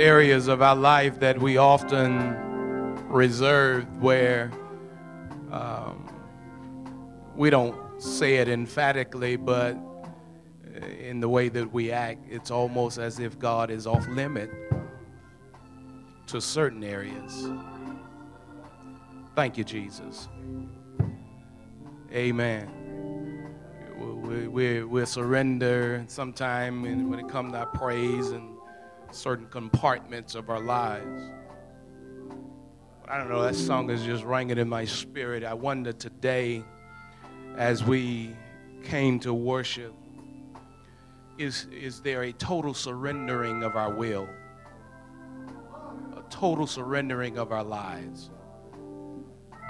areas of our life that we often reserve where um, we don't say it emphatically, but in the way that we act, it's almost as if God is off limit to certain areas. Thank you, Jesus. Amen. We, we, we surrender sometime when it comes to our praise and certain compartments of our lives. But I don't know, that song is just ringing in my spirit. I wonder today, as we came to worship, is, is there a total surrendering of our will? A total surrendering of our lives?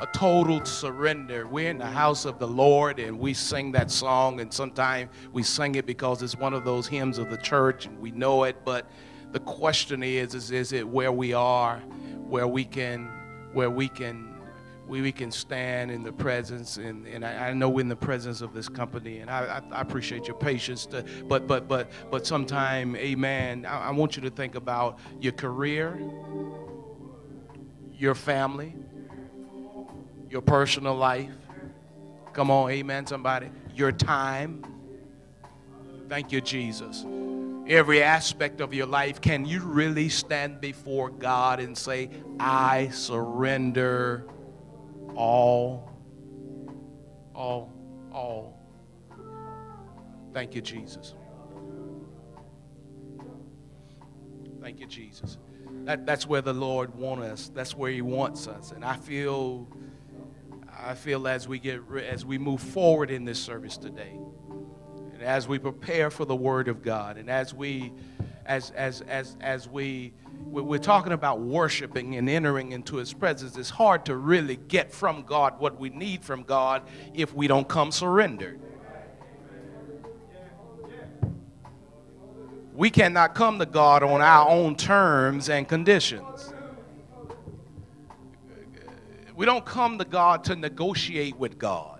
a total surrender. We're in the house of the Lord and we sing that song, and sometimes we sing it because it's one of those hymns of the church and we know it. But the question is, is, is it where we are, where we can, where we can, we, we can stand in the presence, and, and I, I know in the presence of this company, and I, I, I appreciate your patience. To, but but but but sometime, Amen. I, I want you to think about your career, your family, your personal life. Come on, Amen. Somebody, your time. Thank you, Jesus every aspect of your life, can you really stand before God and say, I surrender all? All, all. Thank you, Jesus. Thank you, Jesus. That, that's where the Lord wants us. That's where He wants us. And I feel, I feel as we get as we move forward in this service today, and as we prepare for the word of God and as we as as as as we we're talking about worshiping and entering into his presence it's hard to really get from God what we need from God if we don't come surrendered. We cannot come to God on our own terms and conditions. We don't come to God to negotiate with God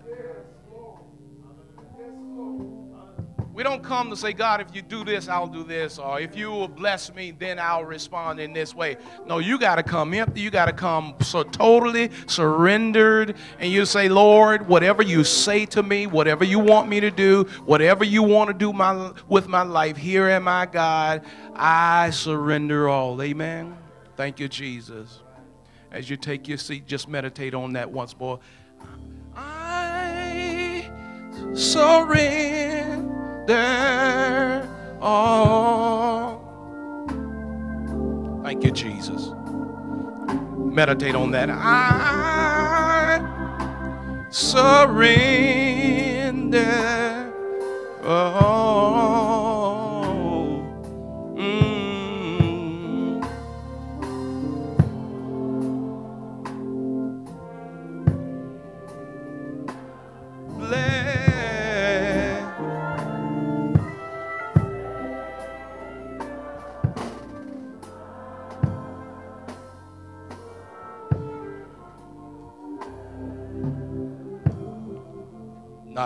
We don't come to say, God, if you do this, I'll do this, or if you will bless me, then I'll respond in this way. No, you got to come empty. You got to come so totally surrendered, and you say, Lord, whatever you say to me, whatever you want me to do, whatever you want to do my, with my life, here am I, God. I surrender all. Amen. Thank you, Jesus. As you take your seat, just meditate on that once more. I surrender there all. Thank you, Jesus. Meditate on that. I surrender all.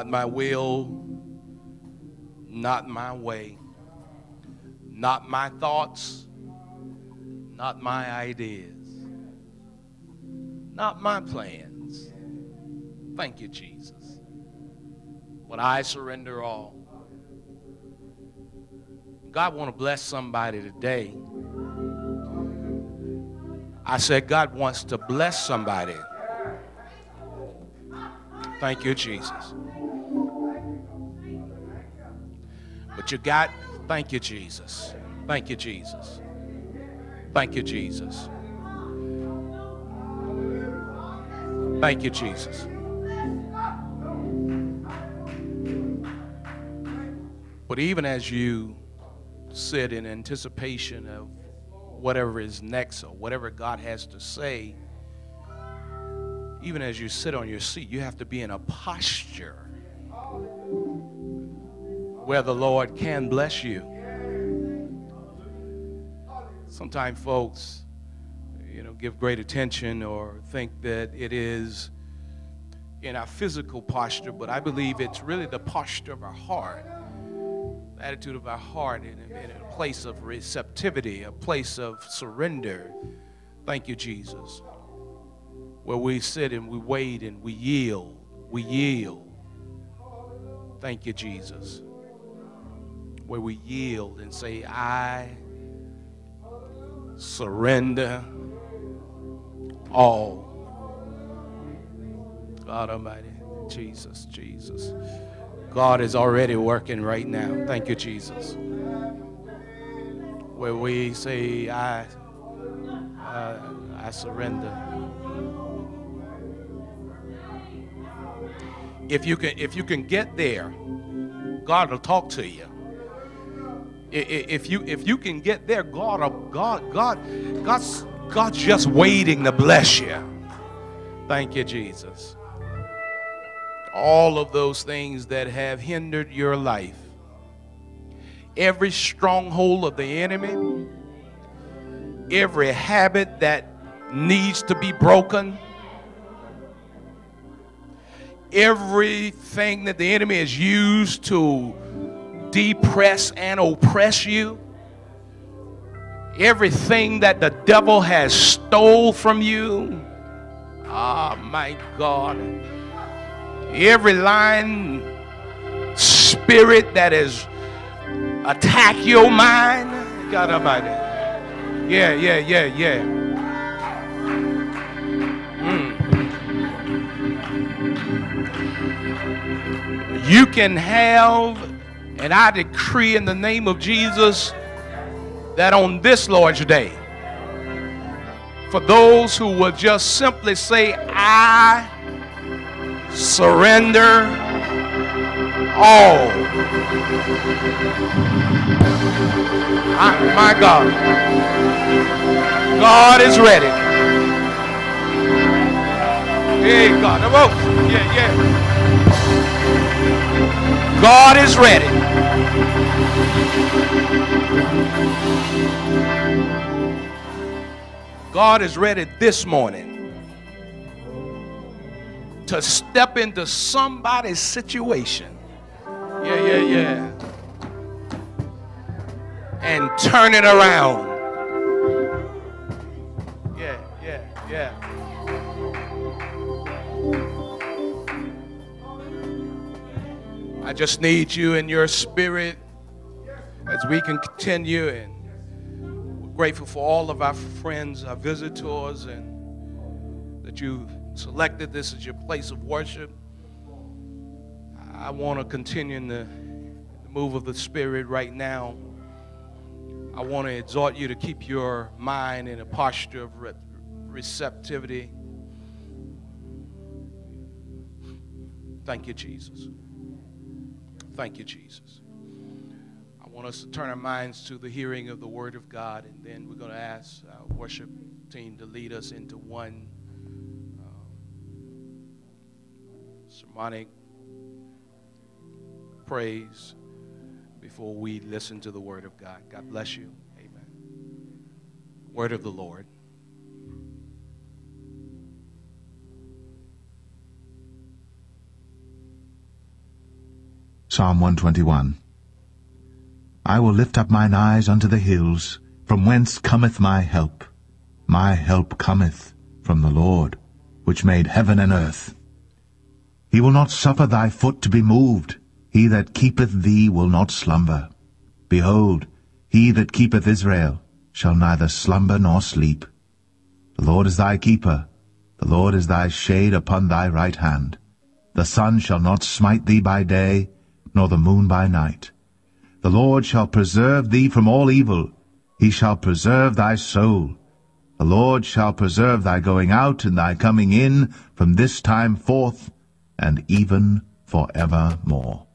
Not my will, not my way, not my thoughts, not my ideas, not my plans. Thank you, Jesus. But I surrender all. God want to bless somebody today. I said God wants to bless somebody. Thank you, Jesus. But you got, thank you, Jesus. Thank you, Jesus. Thank you, Jesus. Thank you, Jesus. But even as you sit in anticipation of whatever is next or whatever God has to say, even as you sit on your seat, you have to be in a posture where the Lord can bless you. Sometimes folks, you know, give great attention or think that it is in our physical posture, but I believe it's really the posture of our heart the attitude of our heart in, in a place of receptivity, a place of surrender. Thank you, Jesus. Where we sit and we wait and we yield, we yield. Thank you, Jesus. Where we yield and say, I surrender all. God Almighty, Jesus, Jesus. God is already working right now. Thank you, Jesus. Where we say, I, uh, I surrender. If you can, if you can get there, God will talk to you. If you if you can get there, God, uh, God, God, God's God's just waiting to bless you. Thank you, Jesus all of those things that have hindered your life. Every stronghold of the enemy, every habit that needs to be broken, everything that the enemy has used to depress and oppress you, everything that the devil has stole from you. Ah, oh, my God every lying spirit that has attacked your mind. God Almighty. Yeah, yeah, yeah, yeah. Mm. You can have, and I decree in the name of Jesus that on this Lord's Day, for those who will just simply say, I surrender all. I, my God. God is ready. Hey, God. Yeah, yeah. God is ready. God is ready this morning to step into somebody's situation. Yeah, yeah, yeah. And turn it around. Yeah, yeah, yeah. I just need you in your spirit as we can continue we're grateful for all of our friends, our visitors, and that you selected this as your place of worship. I want to continue in the move of the Spirit right now. I want to exhort you to keep your mind in a posture of re- receptivity. Thank you, Jesus. Thank you, Jesus. Want us to turn our minds to the hearing of the Word of God, and then we're going to ask our worship team to lead us into one um, sermonic praise before we listen to the word of God. God bless you. Amen. Word of the Lord. Psalm 121 I will lift up mine eyes unto the hills, from whence cometh my help. My help cometh from the Lord, which made heaven and earth. He will not suffer thy foot to be moved. He that keepeth thee will not slumber. Behold, he that keepeth Israel shall neither slumber nor sleep. The Lord is thy keeper. The Lord is thy shade upon thy right hand. The sun shall not smite thee by day, nor the moon by night. The Lord shall preserve thee from all evil. He shall preserve thy soul. The Lord shall preserve thy going out and thy coming in from this time forth and even for evermore.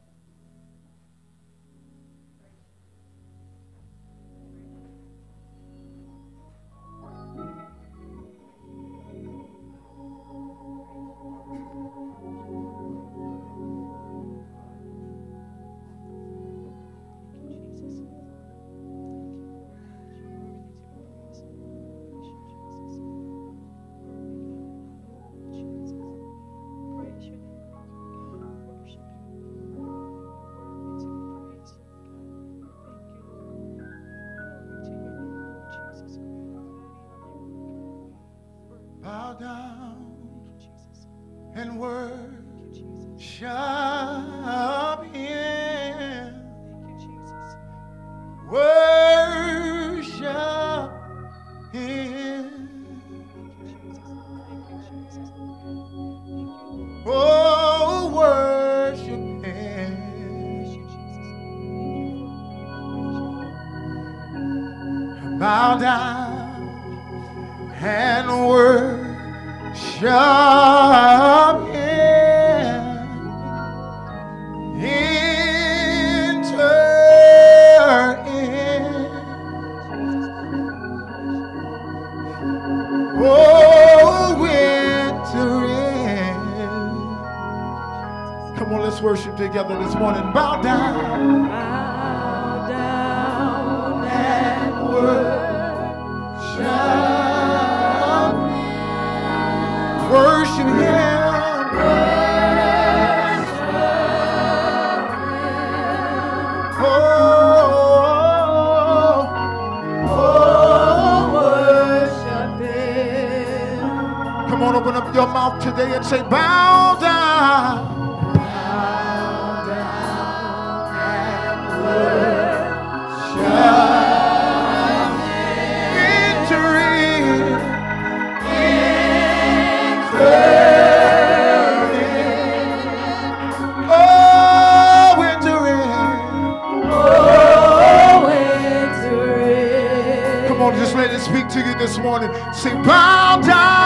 Speak to you this morning. Say, bow down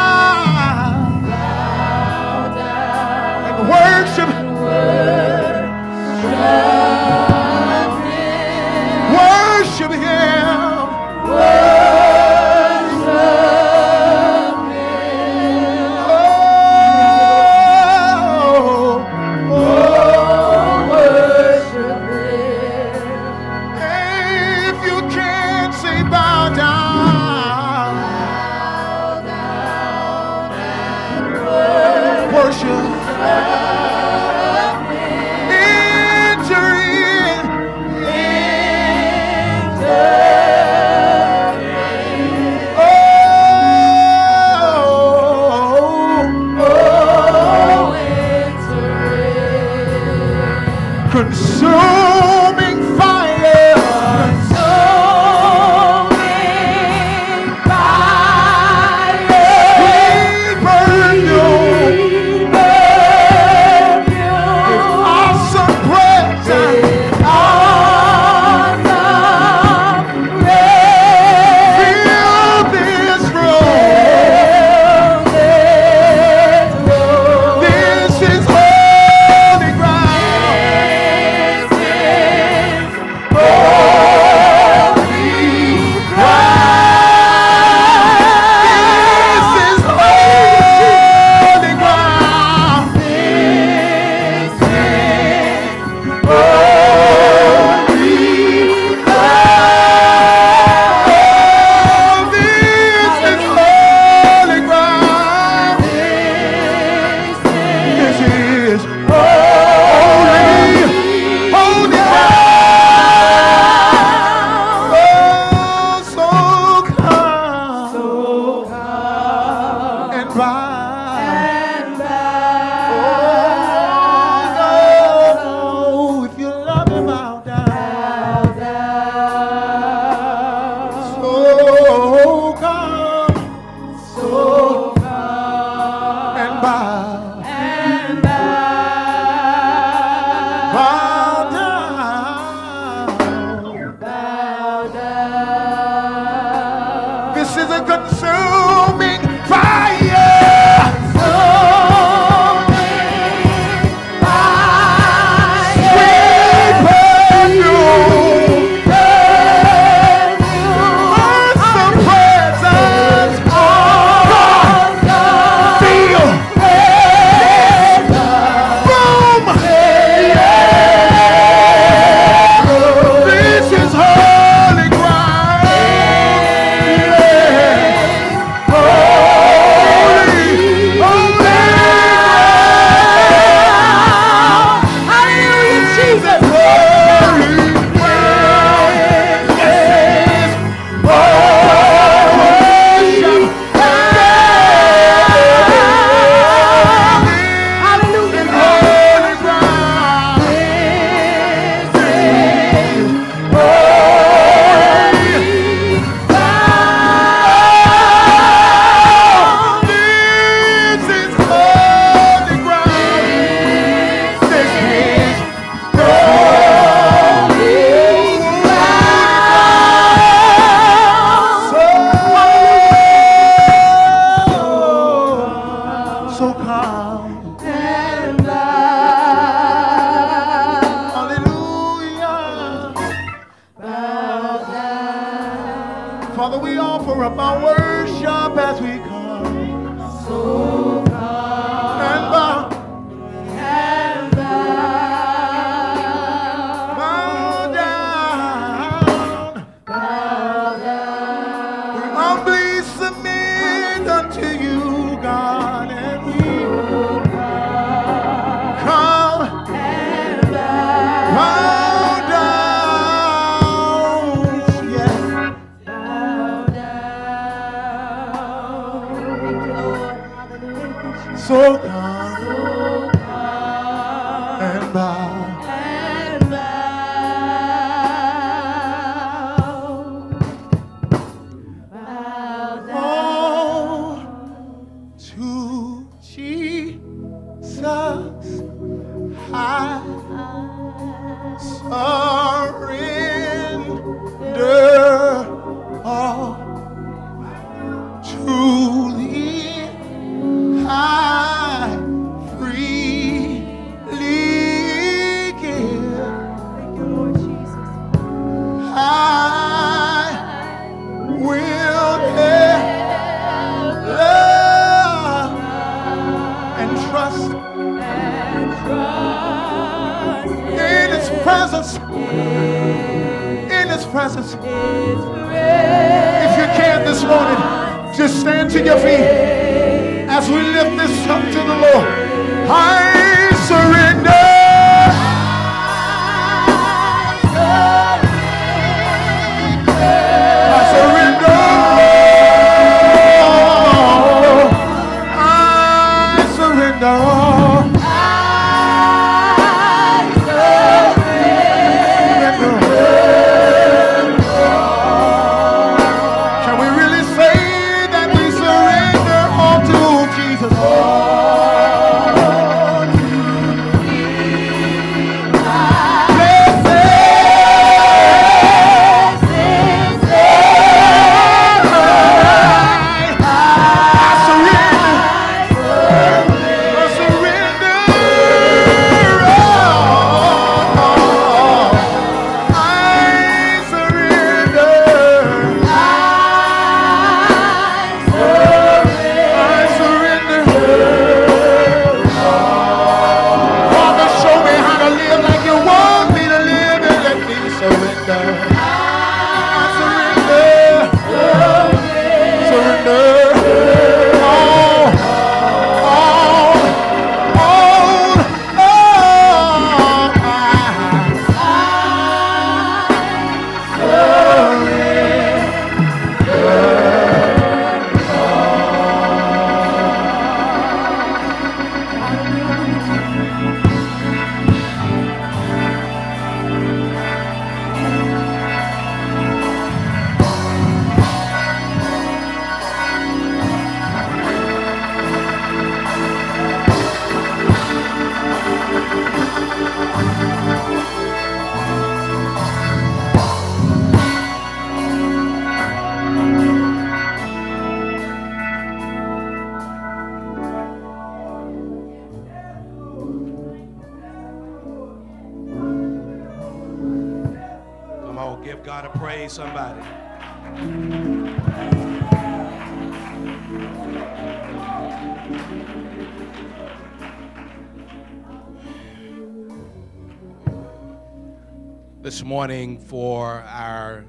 morning, for our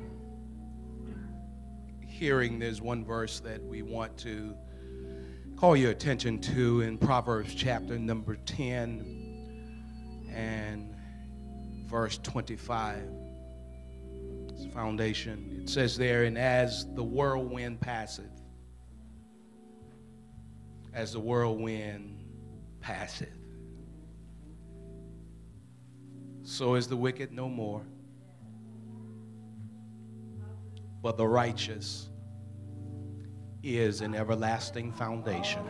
hearing, there's one verse that we want to call your attention to in Proverbs chapter number 10 and verse 25 It's foundation. It says there, and as the whirlwind passeth, as the whirlwind passeth, so is the wicked no more, but the righteous is an everlasting foundation.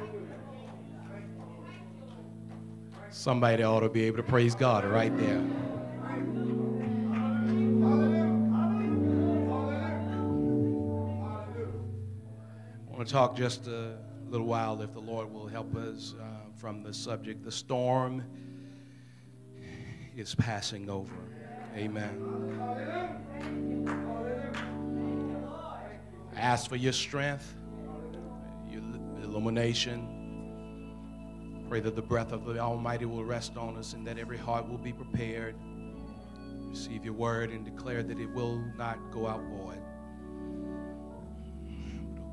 Somebody ought to be able to praise God right there. I want to talk just a little while, if the Lord will help us, uh, from the subject. The storm is passing over. Amen. I ask for your strength, your illumination. Pray that the breath of the Almighty will rest on us and that every heart will be prepared. Receive your word and declare that it will not go out void.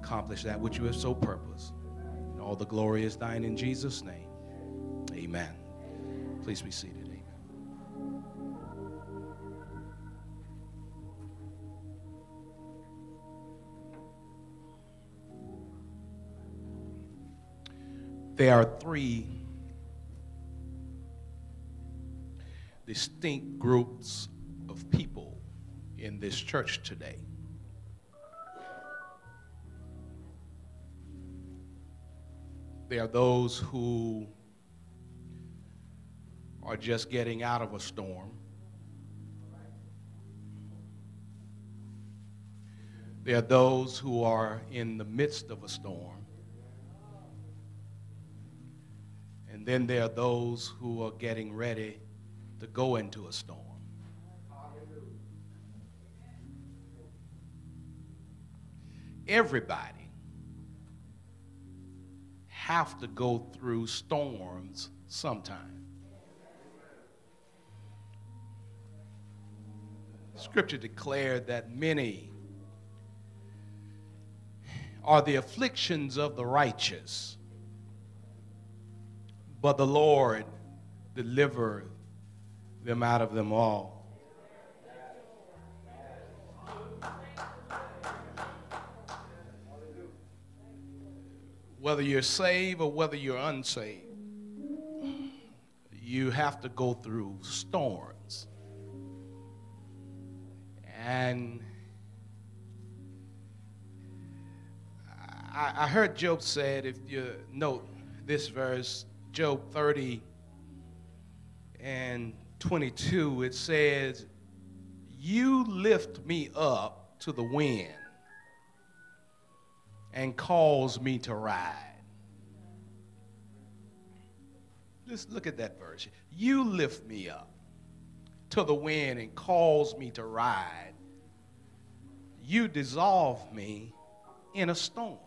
Accomplish that which you have so purposed. And all the glory is thine in Jesus' name. Amen. Please be seated. There are three distinct groups of people in this church today. There are those who are just getting out of a storm. There are those who are in the midst of a storm. And then there are those who are getting ready to go into a storm. Everybody have to go through storms sometime. Scripture declared that many are the afflictions of the righteous, but the Lord delivered them out of them all. Whether you're saved or whether you're unsaved, you have to go through storms. And I, heard Job said, if you note this verse, Job 30 and 22, it says, You lift me up to the wind and cause me to ride. Just look at that verse. You lift me up to the wind and cause me to ride. You dissolve me in a storm.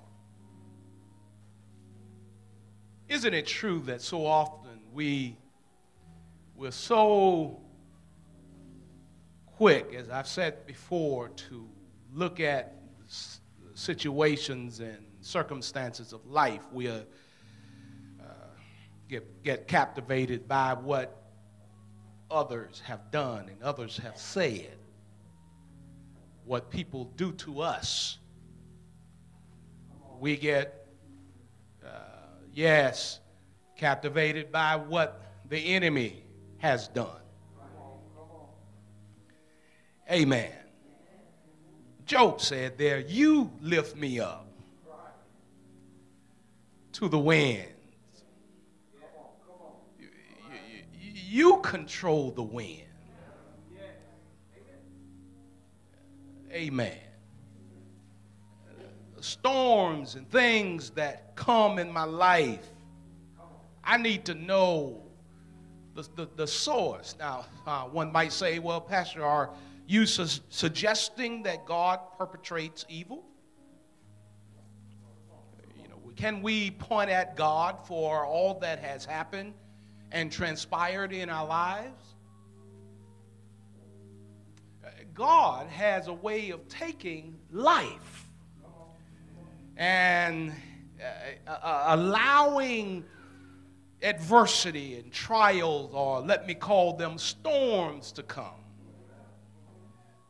Isn't it true that so often we we're so quick, as I've said before, to look at situations and circumstances of life. We uh, get, get captivated by what others have done and others have said, what people do to us. We get, yes, captivated by what the enemy has done. Amen. Job said there, You lift me up to the winds. You, control the wind. Amen. Storms and things that come in my life, I need to know the, the, the source. Now, uh, one might say, well, Pastor, are you su- suggesting that God perpetrates evil? You know, can we point at God for all that has happened and transpired in our lives? God has a way of taking life and Uh, uh, uh, allowing adversity and trials, or let me call them storms, to come.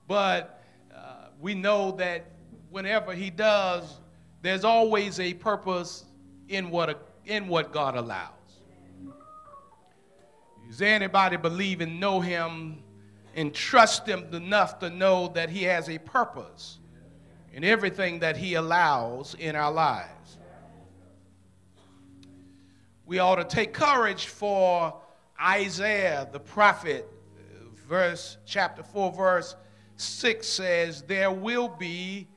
But uh, we know that whenever He does, there's always a purpose in what, in what God allows. Does anybody believe and know Him and trust Him enough to know that He has a purpose in everything that He allows in our lives? We ought to take courage for Isaiah the prophet, verse chapter 4, verse 6 says, There will be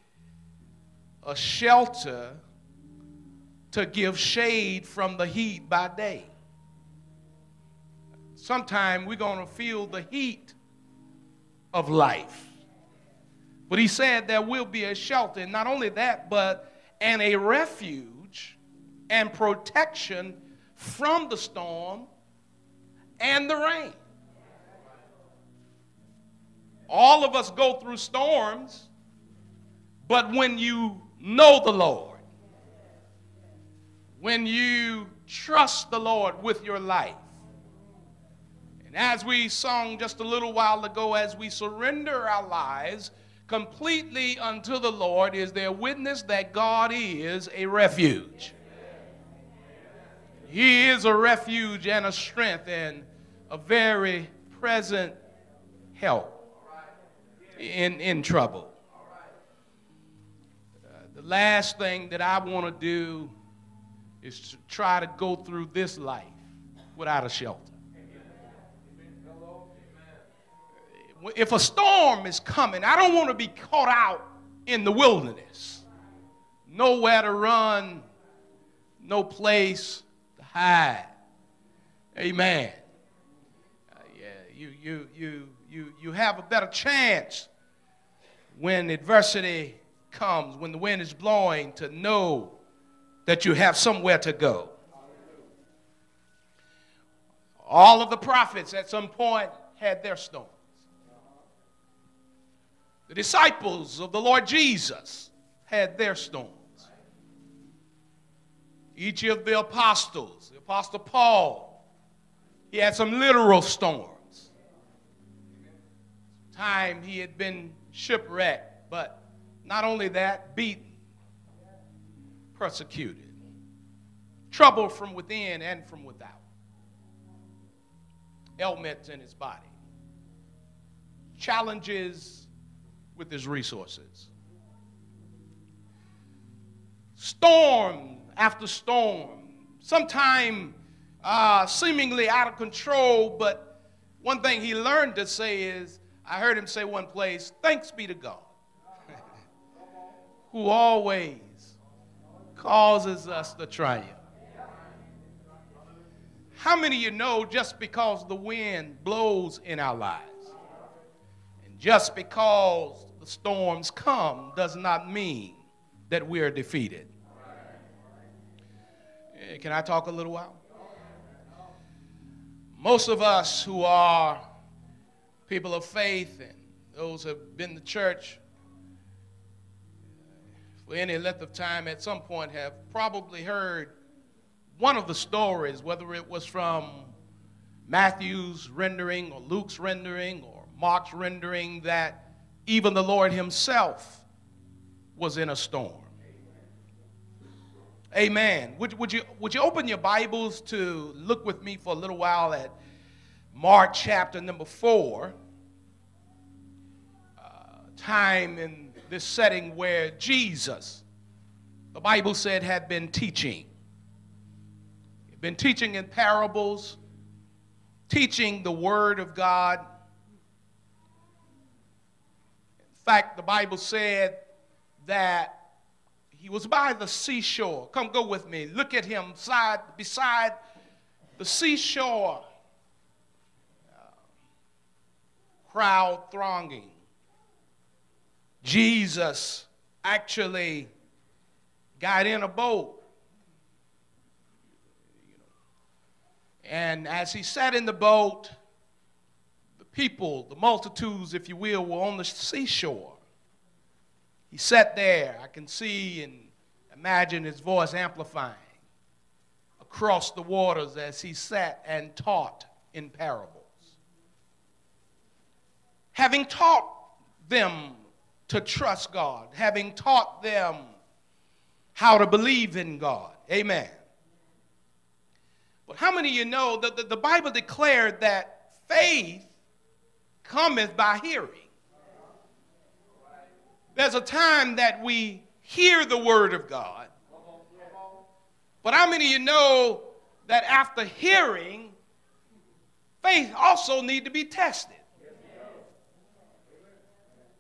a shelter to give shade from the heat by day. Sometime we're going to feel the heat of life. But he said there will be a shelter. Not only that, but and a refuge and protection from the storm and the rain. All of us go through storms, but when you know the Lord, when you trust the Lord with your life, and as we sung just a little while ago, as we surrender our lives completely unto the Lord, is there witness that God is a refuge. He is a refuge and a strength and a very present help in, in trouble. Uh, the last thing that I want to do is to try to go through this life without a shelter. If a storm is coming, I don't want to be caught out in the wilderness. Nowhere to run, no place hide. Amen. Uh, yeah, you, you, you, you, you have a better chance when adversity comes, when the wind is blowing, to know that you have somewhere to go. All of the prophets at some point had their storms. The disciples of the Lord Jesus had their storms. Each of the apostles, the apostle Paul, he had some literal storms. Time he had been shipwrecked, but not only that, beaten, persecuted, trouble from within and from without, ailments in his body, challenges with his resources. Storm after storm, sometimes uh, seemingly out of control, but one thing he learned to say is, I heard him say one place, thanks be to God, who always causes us to triumph. How many of you know just because the wind blows in our lives, and just because the storms come, does not mean that we are defeated? Eh, Can I talk a little while? Most of us who are people of faith and those who have been to church for any length of time at some point have probably heard one of the stories, whether it was from Matthew's rendering or Luke's rendering or Mark's rendering, that even the Lord Himself was in a storm. Amen. Would, would, you, would you open your Bibles to look with me for a little while at Mark chapter number four? Uh, time in this setting where Jesus, the Bible said, had been teaching. He'd been teaching in parables, teaching the Word of God. In fact, the Bible said that he was by the seashore. Come go with me. Look at him side beside the seashore. Crowd thronging. Jesus actually got in a boat. And as he sat in the boat, the people, the multitudes, if you will, were on the seashore. He sat there. I can see and imagine his voice amplifying across the waters as he sat and taught in parables. Having taught them to trust God, having taught them how to believe in God. Amen. But how many of you know that the, Bible declared that faith cometh by hearing? There's a time that we hear the word of God. But how many of you know that after hearing, faith also need to be tested?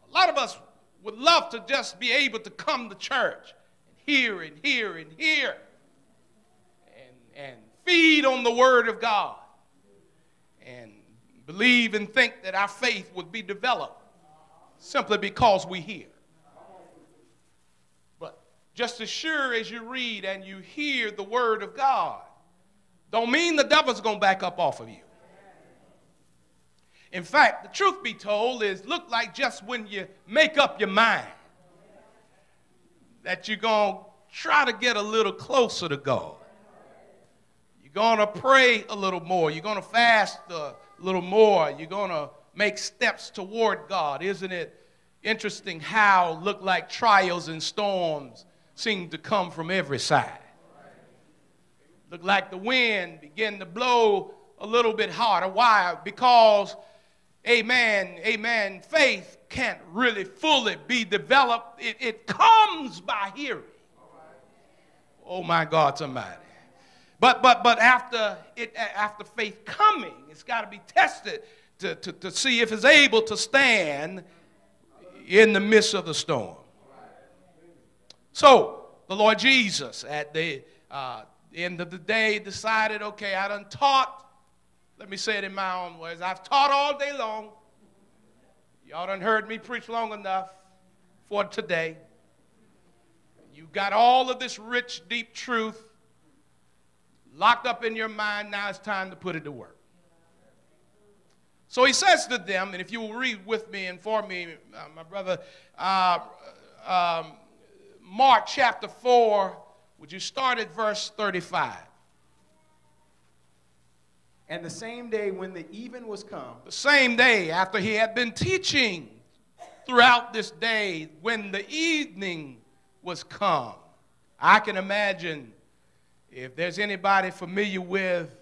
A lot of us would love to just be able to come to church and hear and hear and hear and, and feed on the word of God and believe and think that our faith would be developed simply because we hear. Just as sure as you read and you hear the word of God, don't mean the devil's going to back up off of you. In fact, the truth be told is look like just when you make up your mind that you're going to try to get a little closer to God. You're going to pray a little more. You're going to fast a little more. You're going to make steps toward God. Isn't it interesting how look like trials and storms seem to come from every side? Look like the wind began to blow a little bit harder. Why? Because, amen, amen, faith can't really fully be developed. It, it comes by hearing. Oh my God, somebody. But but but after it after faith coming, it's got to be tested to, to, to see if it's able to stand in the midst of the storm. So the Lord Jesus at the uh, end of the day decided, okay, I done taught. Let me say it in my own words. I've taught all day long. Y'all done heard me preach long enough for today. You got all of this rich, deep truth locked up in your mind. Now it's time to put it to work. So he says to them, and if you will read with me and for me, uh, my brother, uh, um, Mark chapter 4, would you start at verse 35? And the same day when the even was come, The same day after he had been teaching throughout this day, when the evening was come, I can imagine if there's anybody familiar with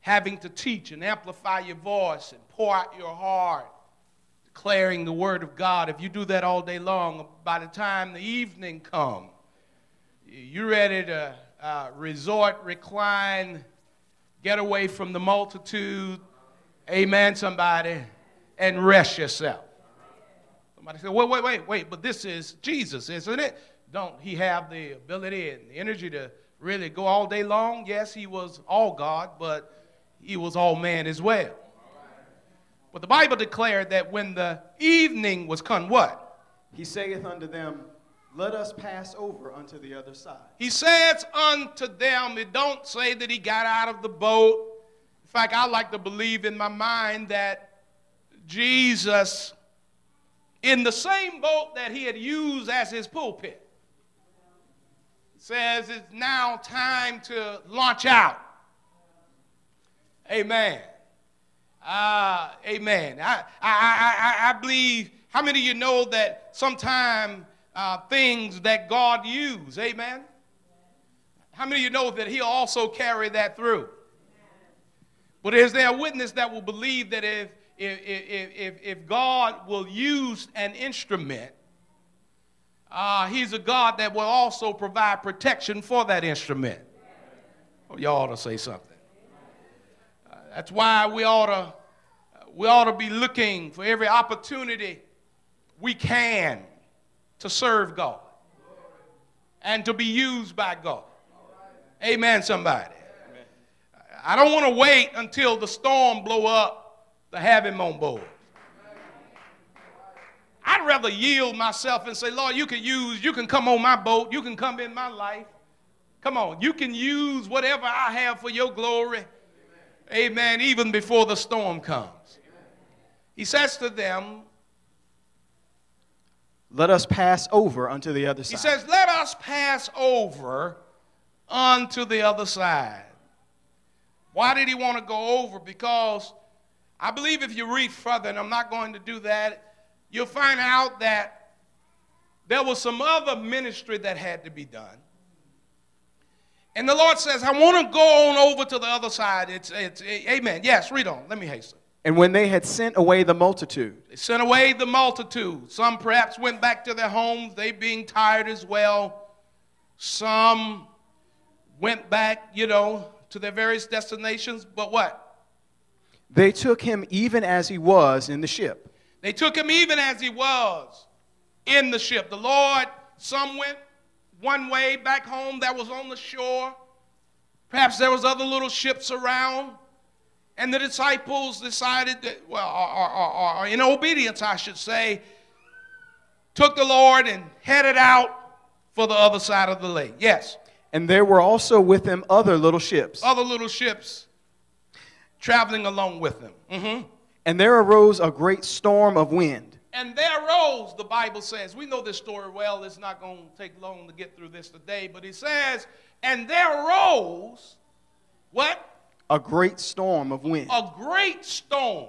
having to teach and amplify your voice and pour out your heart, declaring the word of God, if you do that all day long, by the time the evening comes, you're ready to uh, resort, recline, get away from the multitude, amen, somebody, and rest yourself. Somebody said, wait, wait, wait, wait, but this is Jesus, isn't it? Don't he have the ability and the energy to really go all day long? Yes, he was all God, but he was all man as well. But the Bible declared that when the evening was come, what? he saith unto them, Let us pass over unto the other side. He says unto them, it don't say that he got out of the boat. In fact, I like to believe in my mind that Jesus, in the same boat that he had used as his pulpit, says it's now time to launch out. Amen. Uh, amen. I, I, I, I- believe, how many of you know that sometimes uh, things that God use, amen? How many of you know that He'll also carry that through? But is there a witness that will believe that if, if, if, if, if God will use an instrument, uh, He's a God that will also provide protection for that instrument? Oh, y'all ought to say something. Uh, that's why we ought to we ought to be looking for every opportunity we can to serve God and to be used by God. Amen, somebody. I don't want to wait until the storm blow up to have him on board. I'd rather yield myself and say, Lord, you can use, you can come on my boat, you can come in my life. Come on, you can use whatever I have for your glory. Amen, even before the storm comes. He says to them, Let us pass over unto the other side. He says, Let us pass over unto the other side. Why did he want to go over? Because I believe if you read further, and I'm not going to do that, you'll find out that there was some other ministry that had to be done. And the Lord says, I want to go on over to the other side. It's, it's, amen. Yes, read on. Let me hasten. And when they had sent away the multitude, They sent away the multitude. Some perhaps went back to their homes, they being tired as well. Some went back, you know, to their various destinations. But what? they took him even as he was in the ship. They took him even as he was in the ship. The Lord, some went one way back home that was on the shore. Perhaps there was other little ships around. And the disciples decided that, well, or, or, or, in obedience, I should say, took the Lord and headed out for the other side of the lake. Yes. And there were also with them other little ships. Other little ships traveling along with them. Mm-hmm. And there arose a great storm of wind. And there arose, the Bible says, we know this story well, it's not going to take long to get through this today, but it says, and there arose, what? A great storm of wind. A great storm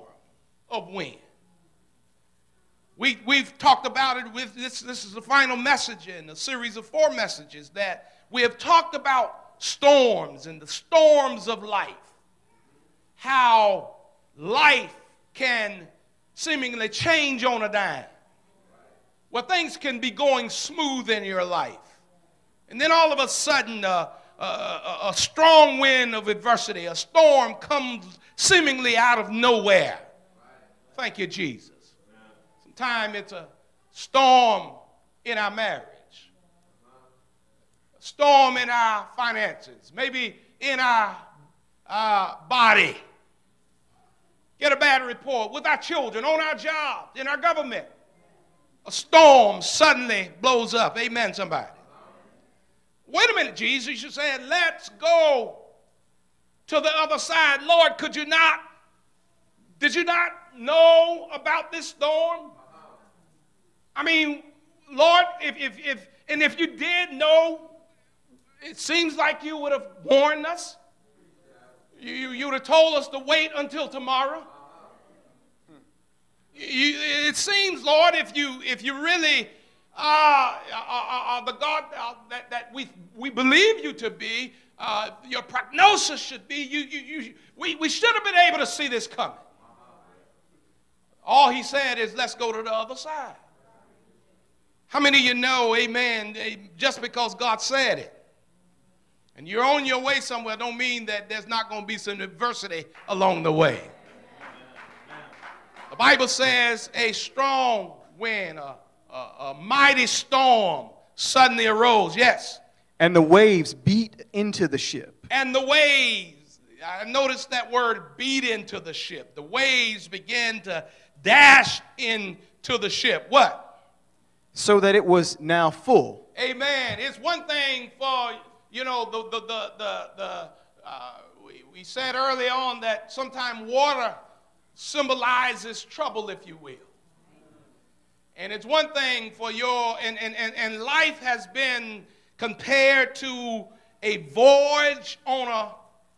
of wind. We, we've talked about it with this, this is the final message in a series of four messages that we have talked about storms and the storms of life. How life can seemingly change on a dime. Where things can be going smooth in your life. And then all of a sudden, uh, a, strong wind of adversity, a storm comes seemingly out of nowhere. Thank you, Jesus. Sometimes it's a storm in our marriage, a storm in our finances, maybe in our uh, body. Get a bad report with our children, on our jobs, in our government. A storm suddenly blows up. Amen, somebody. Wait a minute, Jesus. You said, let's go to the other side. Lord, could you not? Did you not know about this storm? I mean, Lord, if, if, if, and if you did know, it seems like you would have warned us. You, you would have told us to wait until tomorrow. You, it seems, Lord, if you, if you really uh, uh, the God uh, that, that we, we believe you to be, uh, your prognosis should be, you, you, you, we, we should have been able to see this coming. All he said is, let's go to the other side. How many of you know, amen, eh, just because God said it, and you're on your way somewhere, don't mean that there's not going to be some adversity along the way. The Bible says a strong wind, a, a, a mighty storm suddenly arose. Yes. And the waves beat into the ship. And the waves, I noticed that word beat into the ship. The waves began to dash into the ship. What? So that it was now full. Amen. It's one thing for, you know, the, the, the, the, the uh, we, we said early on that sometimes water symbolizes trouble, if you will. And it's one thing for your, and, and, and, and life has been compared to a voyage on an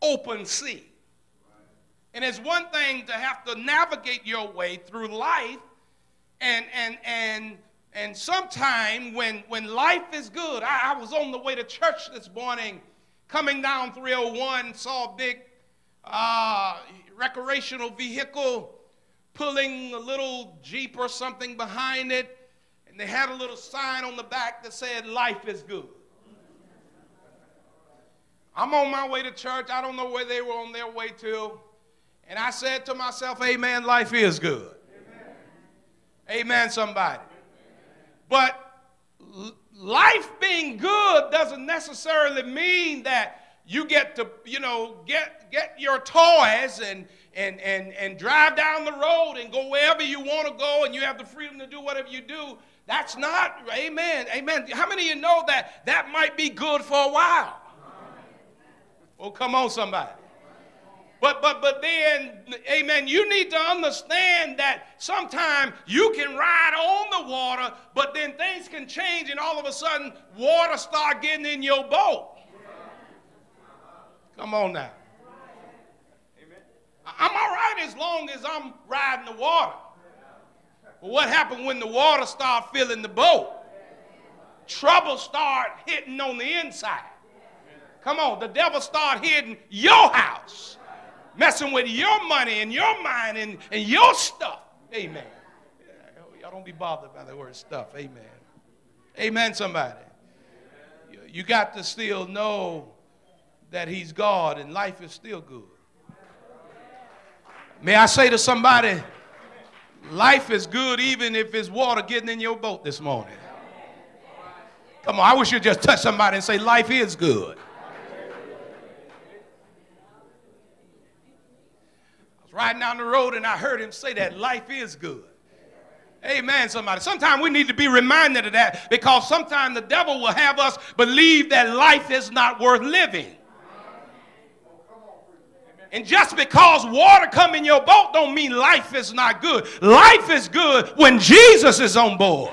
open sea. And it's one thing to have to navigate your way through life, and, and, and, and sometime when, when life is good, I, I was on the way to church this morning, coming down 301, saw a big uh, recreational vehicle pulling a little Jeep or something behind it, and they had a little sign on the back that said, Life is good. I'm on my way to church. I don't know where they were on their way to. And I said to myself, Amen, life is good. Amen, Amen somebody. But life being good doesn't necessarily mean that you get to, you know, get, get your toys and, and, and, and drive down the road and go wherever you want to go and you have the freedom to do whatever you do. That's not, amen, amen. How many of you know that that might be good for a while? Oh, come on, somebody. But but but then, amen, you need to understand that sometimes you can ride on the water, but then things can change and all of a sudden water start getting in your boat. Come on now. I'm all right as long as I'm riding the water. But what happened when the water started filling the boat? Trouble start hitting on the inside. Come on, the devil start hitting your house, messing with your money and your mind and, and your stuff. Amen. Oh, y'all don't be bothered by the word stuff. Amen. Amen, somebody. You got to still know that he's God and life is still good. May I say to somebody, life is good even if it's water getting in your boat this morning. Come on, I wish you'd just touch somebody and say, life is good. I was riding down the road and I heard him say that life is good. Amen, somebody. Sometimes we need to be reminded of that because sometimes the devil will have us believe that life is not worth living. And just because water come in your boat don't mean life is not good. Life is good when Jesus is on board.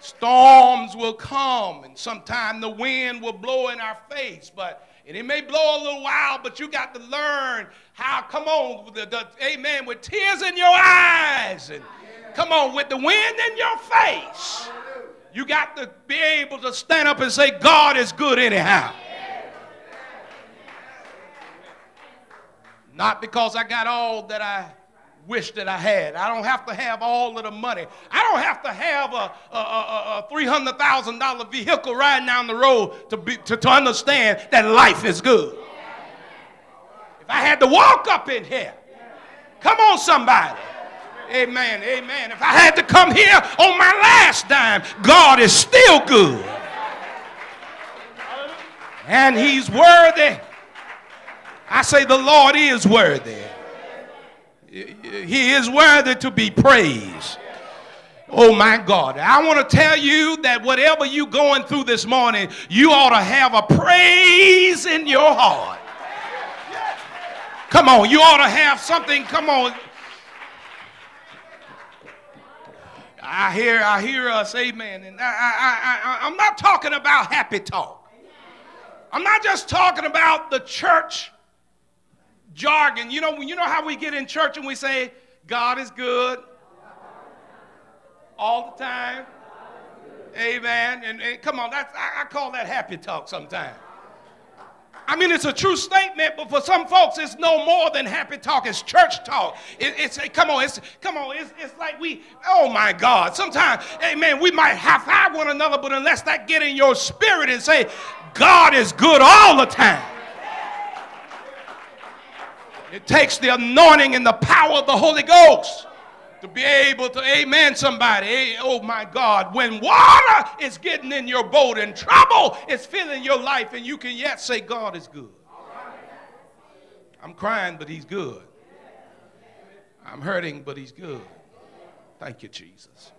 Storms will come, and sometimes the wind will blow in our face, but and it may blow a little while, but you got to learn how, come on, the, the, amen, with tears in your eyes, and come on, with the wind in your face. You got to be able to stand up and say, God is good anyhow. Not because I got all that I wish that I had. I don't have to have all of the money. I don't have to have a, a, a, a $300,000 vehicle riding down the road to, be, to, to understand that life is good. If I had to walk up in here, come on, somebody. Amen, amen. If I had to come here on my last dime, God is still good. And He's worthy. I say the Lord is worthy. He is worthy to be praised. Oh my God. I want to tell you that whatever you're going through this morning, you ought to have a praise in your heart. Come on, you ought to have something. Come on. I hear, I hear us, amen. And I, I, I, I'm not talking about happy talk. I'm not just talking about the church jargon. You know, you know how we get in church and we say, God is good all the time. Amen. And, and come on, that's I, I call that happy talk sometimes. I mean, it's a true statement, but for some folks, it's no more than happy talk. It's church talk. It, it's come on, it's come on. It's, it's like we, oh my God. Sometimes, amen, we might half five one another, but unless that get in your spirit and say, God is good all the time. It takes the anointing and the power of the Holy Ghost to be able to, amen, somebody. Oh my God, when water is getting in your boat and trouble is filling your life, and you can yet say, God is good. I'm crying, but He's good. I'm hurting, but He's good. Thank you, Jesus.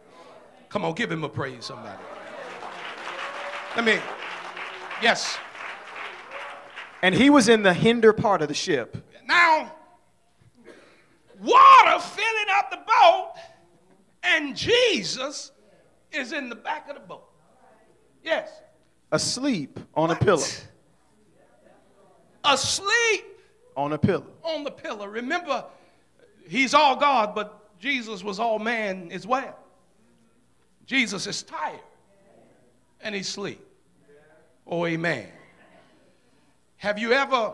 Come on, give Him a praise, somebody. Let me, yes. And he was in the hinder part of the ship. Now, water filling up the boat, and Jesus is in the back of the boat. Yes. Asleep on a pillow. Asleep On a pillow. on the pillow. Remember, he's all God, but Jesus was all man as well. Jesus is tired and he's asleep. Oh, amen. Have you ever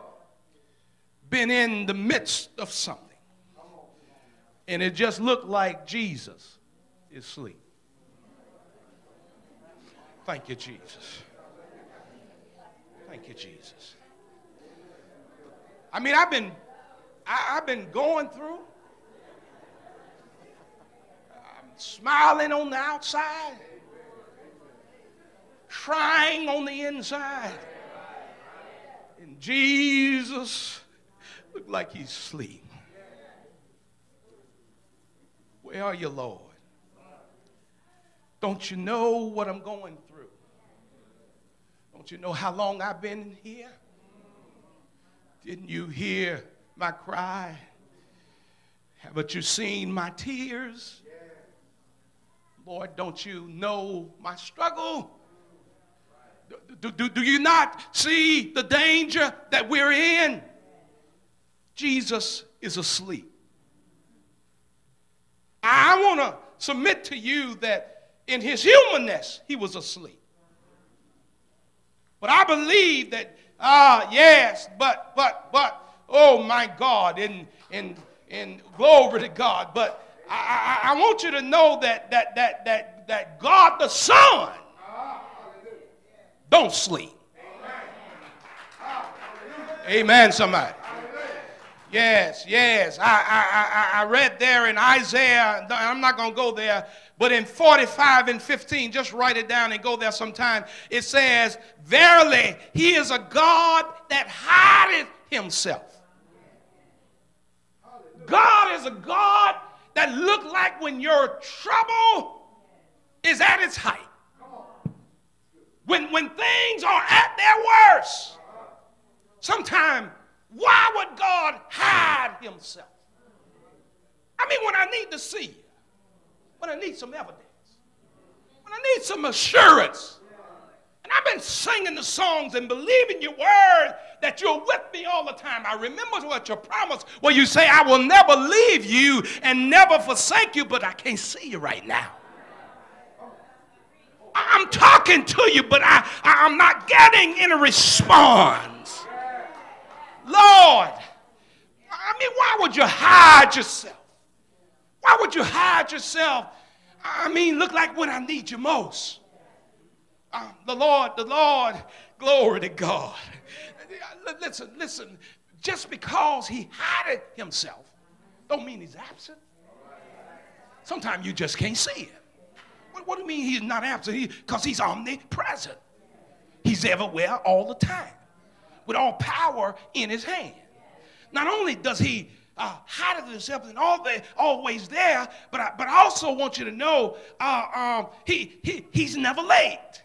been in the midst of something and it just looked like Jesus is asleep? Thank you, Jesus. Thank you, Jesus. I mean, I've been, I, I've been going through. I'm smiling on the outside, crying on the inside, and Jesus looked like he's asleep. Where are you, Lord? Don't you know what I'm going through? Don't you know how long I've been here? Didn't you hear my cry? Haven't you seen my tears? Lord, don't you know my struggle? Do, do, do you not see the danger that we're in? Jesus is asleep. I want to submit to you that in his humanness, he was asleep. But I believe that, ah, yes, but, but, but, oh my God, and, and, and glory to God. But I, I, I want you to know that, that, that, that, that God the Son don't sleep. Amen, somebody. Yes, yes. I, I, I, I read there in Isaiah, I'm not going to go there, but in 45 and 15, just write it down and go there sometime. It says, Verily, he is a God that hideth himself. God is a God that look like when your trouble is at its height. When, when things are at their worst. Sometimes, why would God hide himself? I mean, when I need to see you, when I need some evidence, when I need some assurance. And I've been singing the songs and believing your word that you're with me all the time. I remember what you promised where you say, I will never leave you and never forsake you, but I can't see you right now. I'm talking to you, but I, I'm not getting any response. Lord, I mean, why would you hide yourself? Why would you hide yourself? I mean, look like when I need you most. Uh, the Lord, the Lord, glory to God. Listen, listen, just because he hided himself don't mean he's absent. Sometimes you just can't see it. What, what do you mean he's not absent? Because he, he's omnipresent. He's everywhere all the time with all power in his hand. Not only does he uh, hide himself and all the, always there, but I, but I also want you to know uh, um, he, he, he's never late.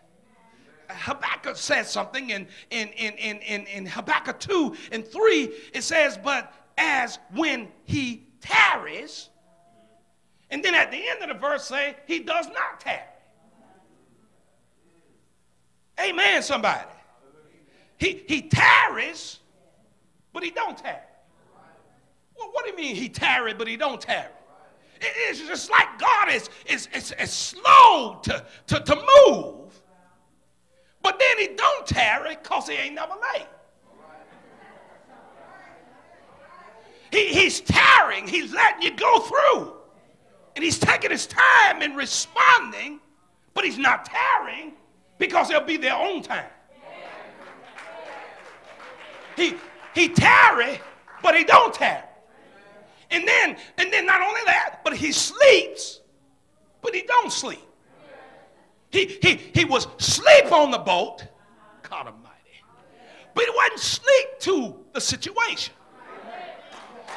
Habakkuk says something in, in, in, in, in, in Habakkuk 2 and 3. It says, But as when he tarries, and then at the end of the verse say, He does not tarry. Amen, somebody. He, he tarries, but he don't tarry. Well, what do you mean he tarry, but he don't tarry? it's just like God is, is, is, is slow to, to, to move, but then he don't tarry because he ain't never late. He, he's tarrying, he's letting you go through. And he's taking his time in responding, but he's not tarrying because they'll be their own time. He, he tarry, but he don't tarry. And then, and then not only that, but he sleeps, but he don't sleep. He, he, he was sleep on the boat, God Almighty. But he wasn't sleep to the situation.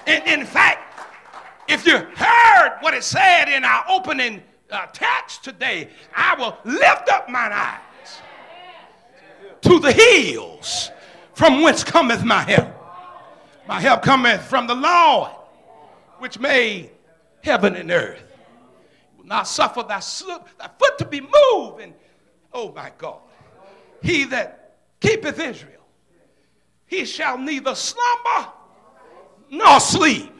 And in fact, if you heard what it said in our opening uh, text today, I will lift up mine eyes to the hills from whence cometh my help. My help cometh from the Lord which made heaven and earth. will not suffer thy, thy foot to be moved. And oh my God, he that keepeth Israel, he shall neither slumber nor sleep.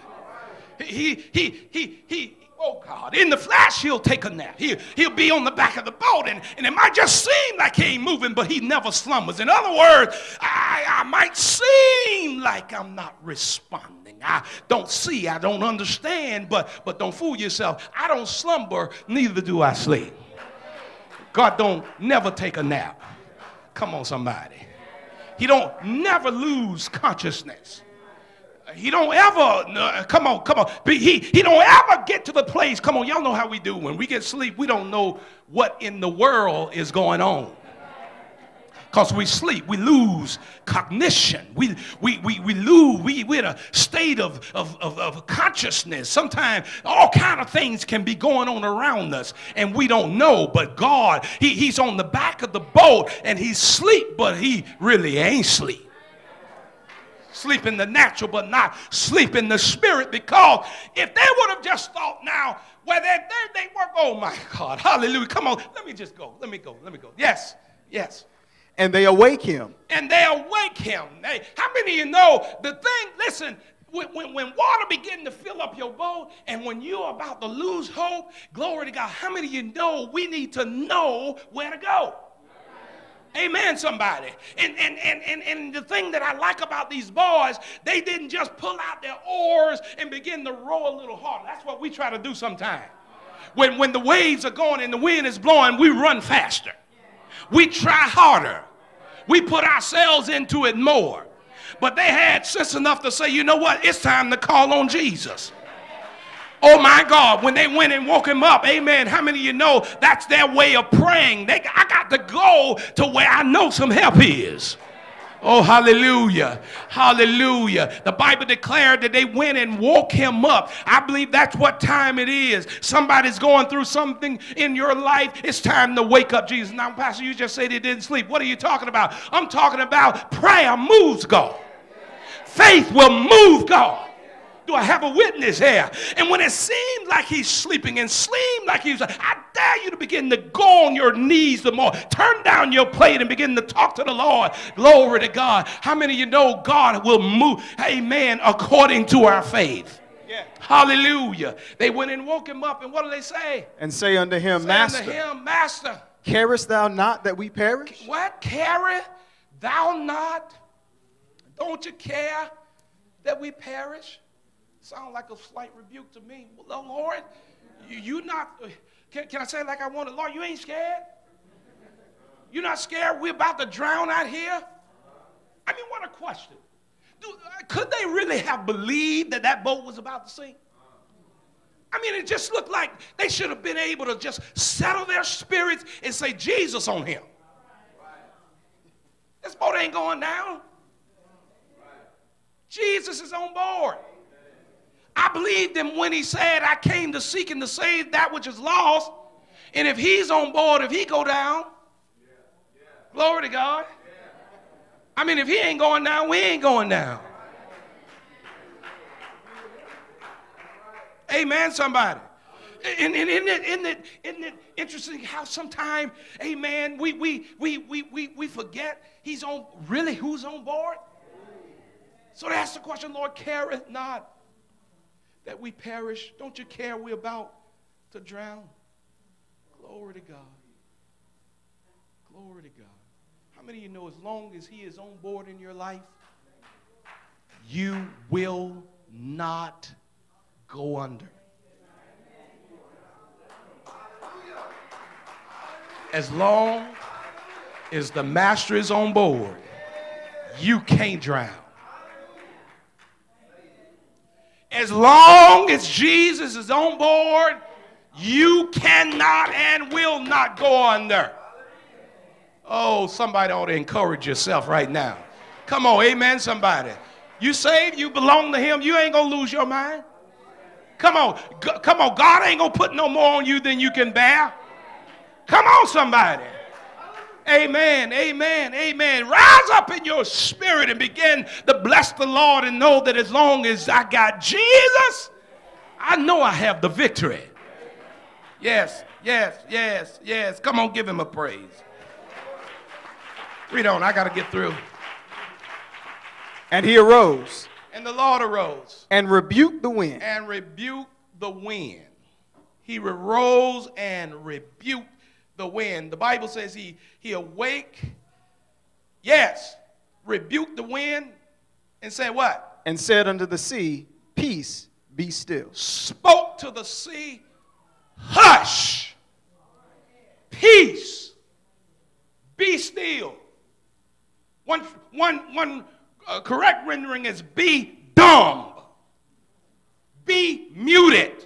He, he, he, he, oh God, in the flash, he'll take a nap. He, he'll be on the back of the boat, and, and it might just seem like he ain't moving, but he never slumbers. In other words, I, I might seem like I'm not responding. I don't see, I don't understand, but, but don't fool yourself. I don't slumber, neither do I sleep. God don't never take a nap. Come on, somebody. He don't never lose consciousness. He don't ever, come on, come on. He, he don't ever get to the place, come on, y'all know how we do. When we get sleep, we don't know what in the world is going on. Because we sleep, we lose cognition. We, we, we, we lose, we, we're in a state of, of, of, of consciousness. Sometimes all kind of things can be going on around us and we don't know. But God, he, He's on the back of the boat and He's sleep, but He really ain't sleep sleep in the natural, but not sleep in the spirit. Because if they would have just thought now, where they, they, they work, oh my God, hallelujah. Come on, let me just go. Let me go. Let me go. Yes, yes. And they awake him. And they awake him. Hey, how many of you know the thing? Listen, when, when, when, water begin to fill up your boat and when you're about to lose hope, glory to God, how many of you know we need to know where to go? Amen, somebody. And, and, and, and, and the thing that I like about these boys, they didn't just pull out their oars and begin to row a little harder. That's what we try to do sometimes. When, when the waves are going and the wind is blowing, we run faster. We try harder. We put ourselves into it more. But they had sense enough to say, you know what? It's time to call on Jesus. Oh my God, when they went and woke him up, amen. How many of you know that's their way of praying? They, I got to go to where I know some help is. Oh, hallelujah. Hallelujah. The Bible declared that they went and woke him up. I believe that's what time it is. Somebody's going through something in your life. It's time to wake up Jesus. Now, Pastor, you just said he didn't sleep. What are you talking about? I'm talking about prayer moves God. Faith will move God. Do I have a witness here? And when it seems like he's sleeping and seems like he's, I dare you to begin to go on your knees the more. Turn down your plate and begin to talk to the Lord. Glory to God. How many of you know God will move, amen, according to our faith? Yeah. Hallelujah. They went and woke him up, and what do they say? And say unto him, Say Master, unto him, Master, carest thou not that we perish? what carry thou not? Don't you care that we perish? Sound like a slight rebuke to me. Well, Lord, you, you not, uh, can, can I say like I want it? Lord, you ain't scared? You're not scared we're about to drown out here? I mean, what a question. Do, uh, could they really have believed that that boat was about to sink? I mean, it just looked like they should have been able to just settle their spirits and say, Jesus on him. This boat ain't going down. Jesus is on board. I believed him when he said, I came to seek and to save that which is lost. And if he's on board, if he go down, glory to God. I mean, if he ain't going down, we ain't going down. Amen, somebody. And, and isn't, it, isn't, it, isn't it interesting how sometimes, amen, we, we, we, we, we, we forget he's on, really, who's on board? So ask the question, Lord, careth not that we perish? Don't you care we're about to drown? Glory to God. Glory to God. How many of you know as long as He is on board in your life, you will not go under? As long as the master is on board, you can't drown. As long as Jesus is on board, you cannot and will not go under. Oh, somebody ought to encourage yourself right now. Come on, amen, somebody. You saved, you belong to Him, you ain't gonna lose your mind. Come on, come on, God ain't gonna put no more on you than you can bear. Come on, somebody. Amen, amen, amen. Rise up in your spirit and begin to bless the Lord and know that as long as I got Jesus, I know I have the victory. Yes, yes, yes, yes. Come on, give him a praise. Read on, I got to get through. And he arose And the Lord arose and rebuked the wind and rebuked the wind. He arose and rebuked the wind. The Bible says he, he awake, yes, rebuked the wind and said what? and said unto the sea, Peace, be still. Spoke to the sea, hush, peace, be still. One, one, one uh, correct rendering is be dumb, be muted,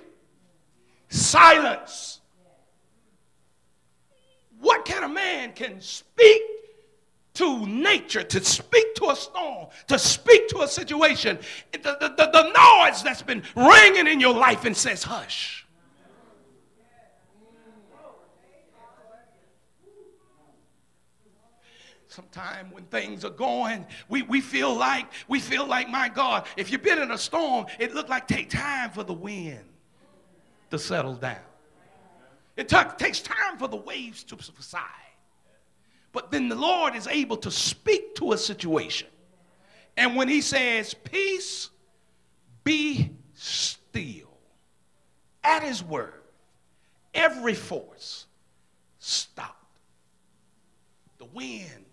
silence. Kind of man can speak to nature, to speak to a storm, to speak to a situation? The, the, the, the noise that's been ringing in your life and says, hush. Sometimes when things are going, we, we feel like, we feel like, my God, if you've been in a storm, it looked like take time for the wind to settle down. It took, takes time for the waves to subside. But then the Lord is able to speak to a situation. And when he says, Peace, be still, at his word, every force stopped. The wind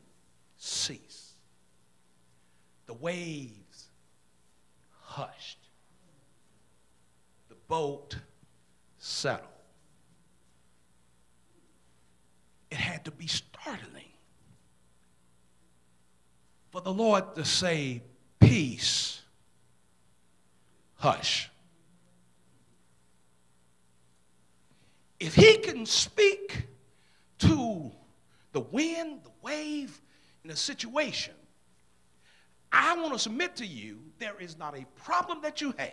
ceased. The waves hushed. The boat settled. It had to be startling for the Lord to say, peace, hush. If he can speak to the wind, the wave, and the situation, I want to submit to you there is not a problem that you have,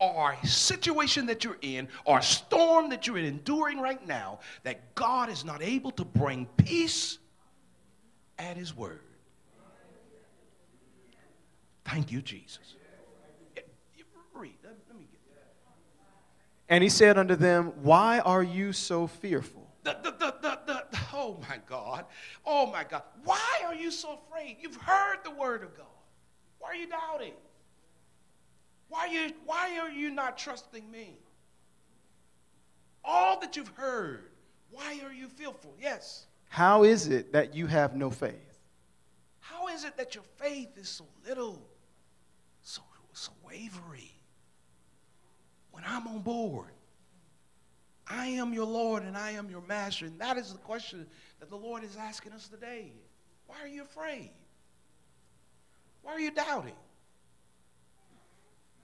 or a situation that you're in, or a storm that you're enduring right now, that God is not able to bring peace at His word. Thank you, Jesus. Yeah, yeah, Read. Let, let me get that. And he said unto them, Why are you so fearful? The, the, the, the, the, oh my God. Oh my God. Why are you so afraid? You've heard the word of God. Why are you doubting? Why are you, why are you not trusting me? All that you've heard, why are you fearful? Yes. How is it that you have no faith? How is it that your faith is so little, so, so wavery? When I'm on board, I am your Lord and I am your master. And that is the question that the Lord is asking us today. Why are you afraid? Why are you doubting?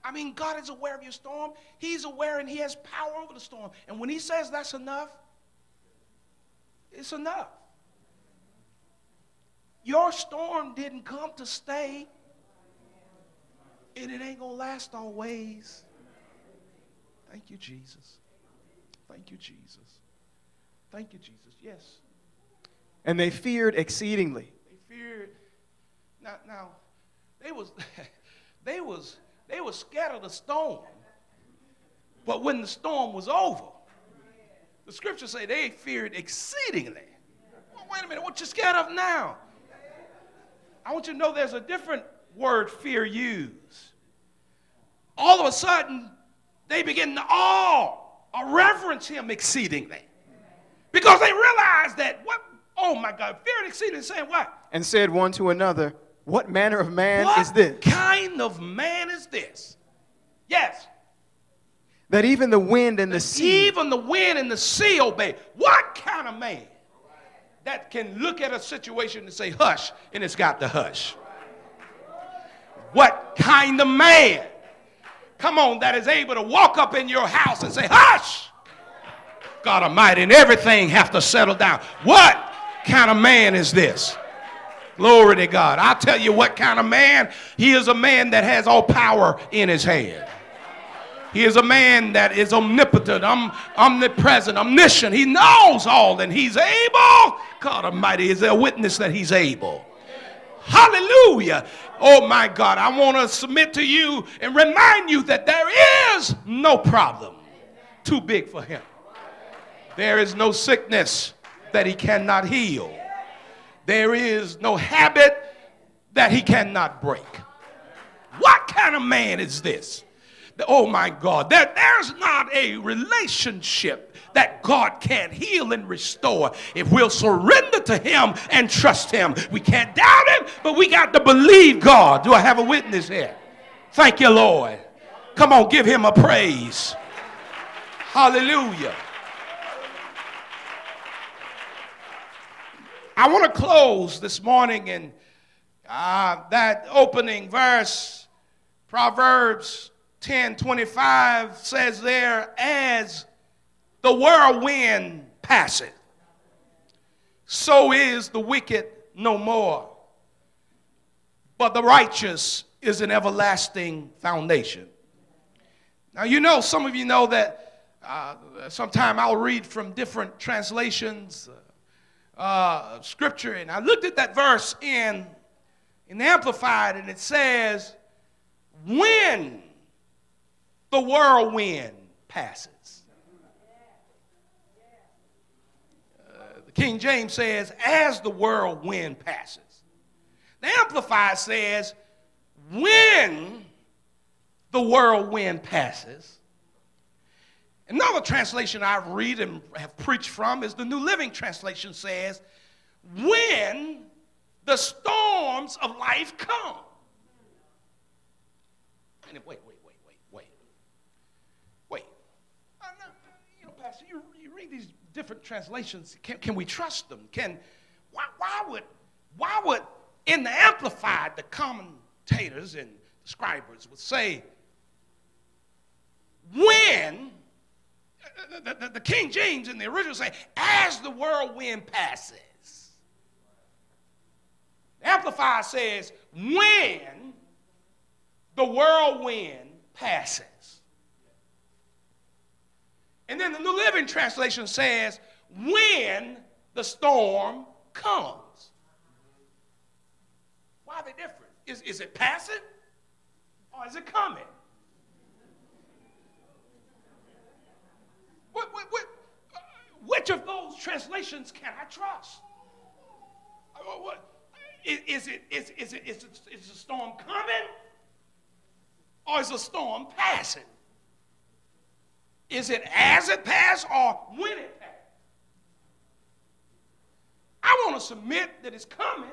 I mean, God is aware of your storm. He's aware and He has power over the storm. And when He says that's enough, it's enough. Your storm didn't come to stay, and it ain't going to last always. Thank you, Jesus. Thank you, Jesus. Thank you, Jesus. Yes, And they feared exceedingly. they feared. Now, now, they was, they was, they were scared of the storm. But when the storm was over, the scriptures say they feared exceedingly. Well, wait a minute, what you scared of now? I want you to know there's a different word fear used. All of a sudden, they begin to awe or reverence him exceedingly. Because they realize that what, oh my God, fear exceedingly saying what? And said one to another, What manner of man what is this? What kind of man is this? Yes. That even the wind and the sea Even the wind and the sea obey. What kind of man that can look at a situation and say, hush, and it's got the hush? What kind of man, come on, that is able to walk up in your house and say, hush? God Almighty, and everything have to settle down. What kind of man is this? Glory to God. I'll tell you what kind of man. He is a man that has all power in his hand. He is a man that is omnipotent, um, omnipresent, omniscient. He knows all and he's able. God Almighty is a witness that he's able. Hallelujah. Oh my God, I want to submit to you and remind you that there is no problem too big for him. There is no sickness that he cannot heal. There is no habit that he cannot break. What kind of man is this? Oh my God, there, there's not a relationship that God can't heal and restore if we'll surrender to Him and trust Him. We can't doubt Him, but we got to believe God. Do I have a witness here? Thank you, Lord. Come on, give Him a praise. Hallelujah. I want to close this morning in uh, that opening verse, Proverbs 10 25 says there, as the whirlwind passeth, so is the wicked no more. But the righteous is an everlasting foundation. Now, you know, some of you know that uh, sometime I'll read from different translations, uh, uh, scripture, and I looked at that verse in, in the Amplified, and it says, when the whirlwind passes. Uh, the King James says, as the whirlwind passes. The Amplified says, when the whirlwind passes. Another translation I read and have preached from is the New Living Translation says, when the storms of life come. And wait, wait, wait, wait, wait. Wait. Uh, no, you know, Pastor, you, you read these different translations. Can, can we trust them? Can why, why would why would in the Amplified, the commentators and scribers would say, when, the, the, the King James in the original say, as the whirlwind passes. The Amplified says, when the whirlwind passes. And then the New Living Translation says, when the storm comes. Why are they different? Is, is it passing or is it coming? What, what, what, uh, which of those translations can I trust? Uh, what, is, it, is, is, it, is, it, is the storm coming or is the storm passing? Is it as it passed or when it passed? I want to submit that it's coming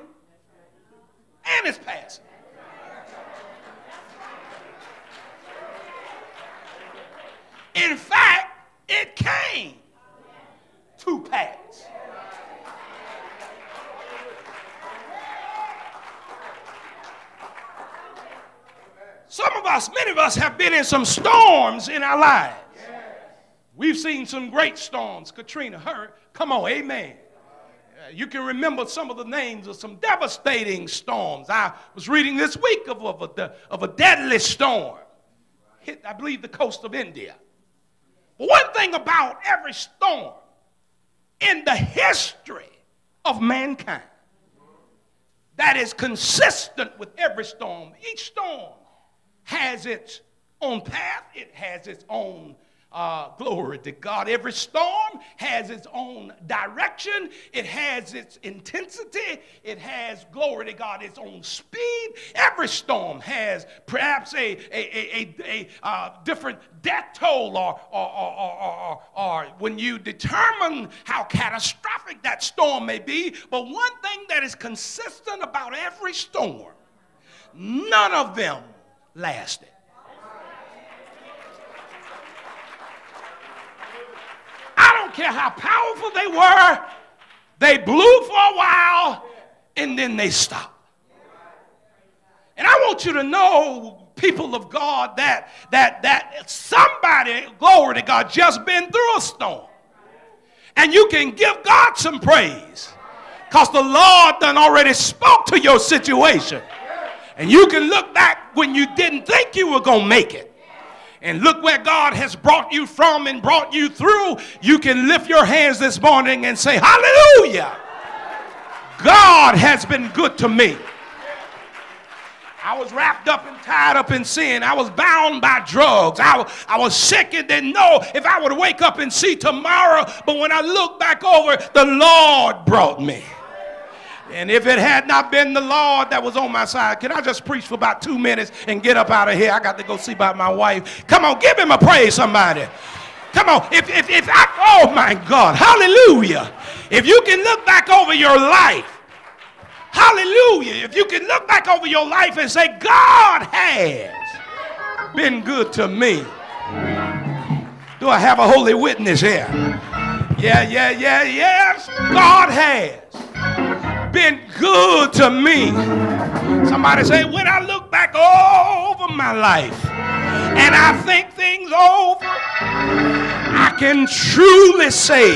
and it's passing. In fact, it came to pass. Some of us, many of us, have been in some storms in our lives. We've seen some great storms. Katrina, her, come on, amen. You can remember some of the names of some devastating storms. I was reading this week of, of, a, of a deadly storm hit, I believe, the coast of India. One thing about every storm in the history of mankind that is consistent with every storm, each storm has its own path, it has its own uh, glory to God. Every storm has its own direction, it has its intensity, it has, glory to God, its own speed. Every storm has perhaps a, a, a, a, uh, different death toll, or, or, or, or, or when you determine how catastrophic that storm may be. But one thing that is consistent about every storm, none of them lasted. I don't care how powerful they were, they blew for a while and then they stopped. And I want you to know, people of God, that that that somebody, glory to God, just been through a storm. And you can give God some praise. Because the Lord done already spoke to your situation. And you can look back when you didn't think you were gonna make it and look where God has brought you from and brought you through, you can lift your hands this morning and say, Hallelujah! God has been good to me. I was wrapped up and tied up in sin. I was bound by drugs. I, I was sick and didn't know if I would wake up and see tomorrow. But when I look back over, the Lord brought me. And if it had not been the Lord that was on my side, can I just preach for about two minutes and get up out of here? I got to go see about my wife. Come on, give him a praise, somebody. Come on, if, if, if I, oh my God, hallelujah. If you can look back over your life, hallelujah. If you can look back over your life and say, God has been good to me. Do I have a holy witness here? Yeah, yeah, yeah, yes. God has been good to me. Somebody say, when I look back over my life and I think things over, I can truly say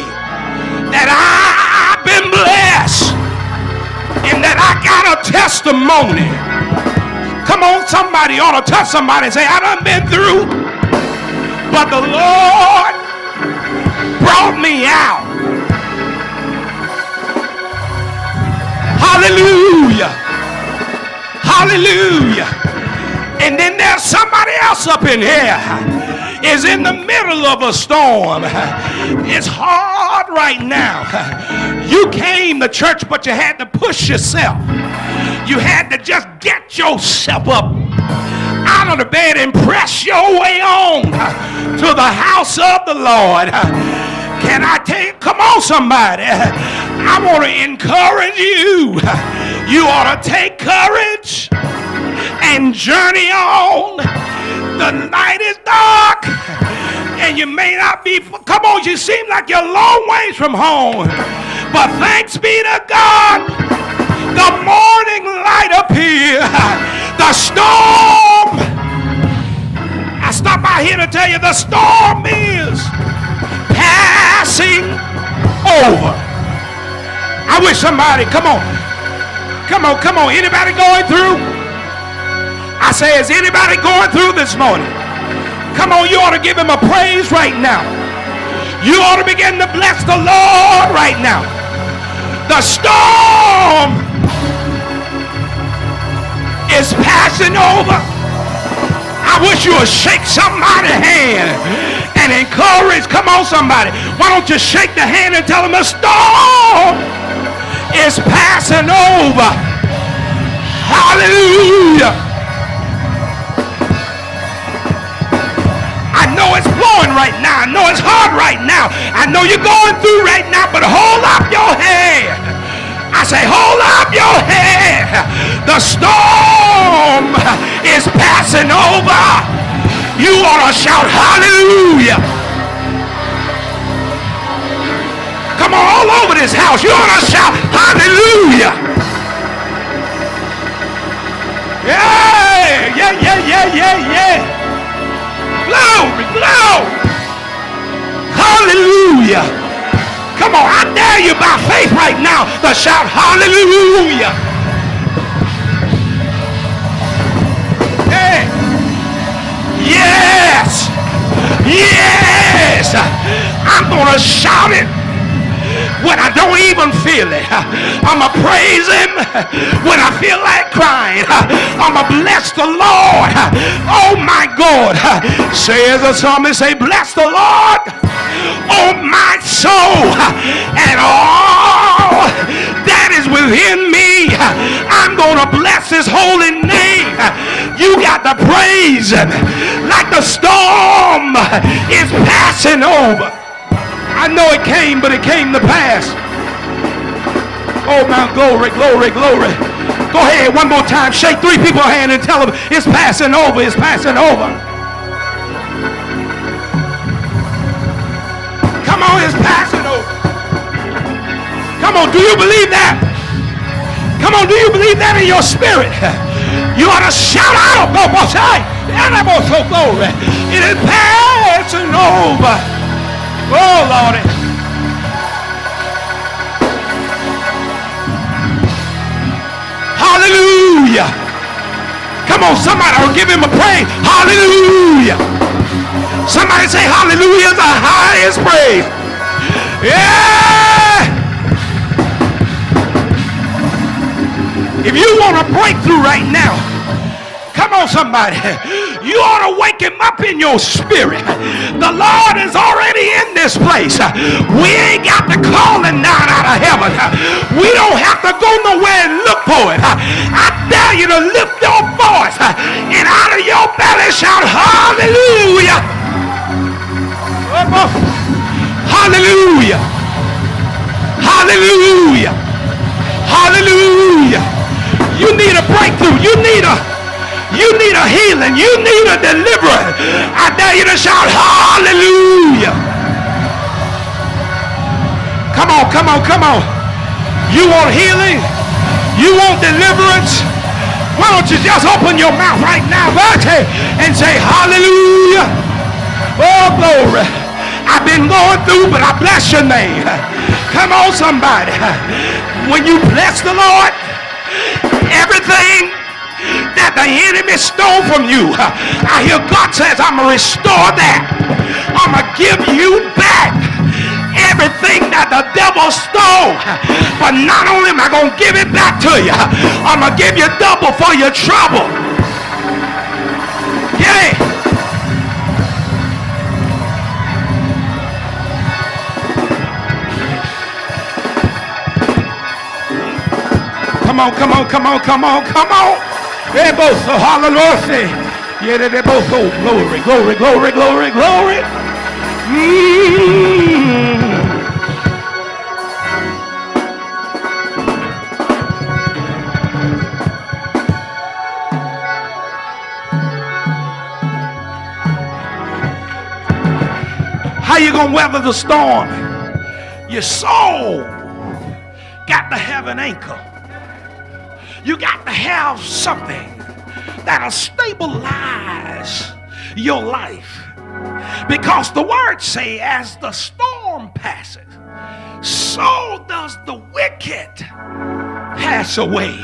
that I've been blessed and that I got a testimony. Come on, somebody ought to touch somebody and say, I done been through, but the Lord brought me out. Hallelujah. Hallelujah. And then there's somebody else up in here is in the middle of a storm. It's hard right now. You came to church, but you had to push yourself. You had to just get yourself up out of the bed and press your way on to the house of the Lord. Can I you? Come on, somebody. I want to encourage you. You ought to take courage and journey on. The night is dark and you may not be, come on, you seem like you're a long ways from home. But thanks be to God, the morning light appear. The storm. I stop by here to tell you the storm is over. I wish somebody, come on, come on, come on. Anybody going through? I say, is anybody going through this morning? Come on, you ought to give him a praise right now. You ought to begin to bless the Lord right now. The storm is passing over. I wish you would shake somebody's hand and encourage. Come on, somebody. Why don't you shake the hand and tell them the storm is passing over? Hallelujah. I know it's blowing right now. I know it's hard right now. I know you're going through right now, but hold up your head. I say, hold up your head. The storm is passing over. You ought to shout hallelujah. Come on, all over this house. You ought to shout hallelujah. Yeah, yeah, yeah, yeah, yeah, yeah. Glory, glory. Hallelujah. Come on, I dare you by faith right now to shout hallelujah. Yes. Yes. I'm going to shout it when I don't even feel it. I'ma praise him when I feel like crying. I'ma bless the Lord. Oh my God. Says the psalmist, say, bless the Lord. Oh my soul. And all that is within me. I'm gonna bless his holy name. You got to praise him like the storm is passing over. I know it came, but it came to pass. Oh, Mount glory, glory, glory. Go ahead, one more time. Shake three people's hand and tell them it's passing over, it's passing over. Come on, it's passing over. Come on, do you believe that? Come on, do you believe that in your spirit? You ought to shout out, go, boss, so glory. It is passing over. Oh, Lordy. Hallelujah. Come on, somebody will give him a praise. Hallelujah. Somebody say hallelujah is the highest praise. Yeah. If you want a breakthrough right now, come on, somebody. You ought to wake him up in your spirit. The Lord is already in this place. We ain't got to call him down out of heaven. We don't have to go nowhere and look for it. I dare you to lift your voice and out of your belly shout hallelujah. Hallelujah. Hallelujah. Hallelujah. You need a breakthrough. You need a you need a healing. You need a deliverance. I dare you to shout hallelujah. Come on, come on, come on. You want healing? You want deliverance? Why don't you just open your mouth right now, buddy, and say hallelujah? Oh, glory. I've been going through, but I bless your name. Come on, somebody. When you bless the Lord, everything that the enemy stole from you. I hear God says, I'm going to restore that. I'm going to give you back everything that the devil stole. But not only am I going to give it back to you, I'm going to give you double for your trouble. Yeah. Come on, come on, come on, come on, come on. They both so hallelujah. Yeah, they both so glory, glory, glory, glory, glory. Mm. How you gonna weather the storm? Your soul got to have an anchor. You got to have something that'll stabilize your life. Because the word say, as the storm passes, so does the wicked pass away.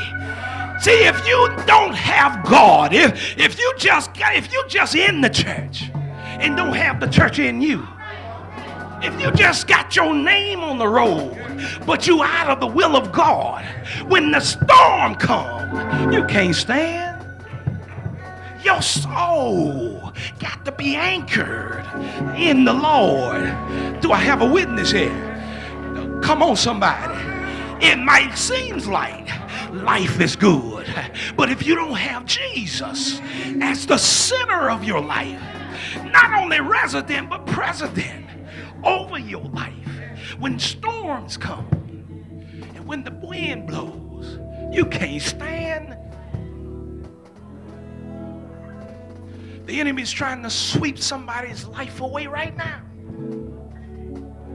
See, if you don't have God, if if you just if you just in the church and don't have the church in you, if you just got your name on the road, but you out of the will of God, when the storm comes, you can't stand. Your soul got to be anchored in the Lord. Do I have a witness here? Come on, somebody. It might seem like life is good, but if you don't have Jesus as the center of your life, not only resident but president over your life, when storms come and when the wind blows, you can't stand. The enemy's trying to sweep somebody's life away right now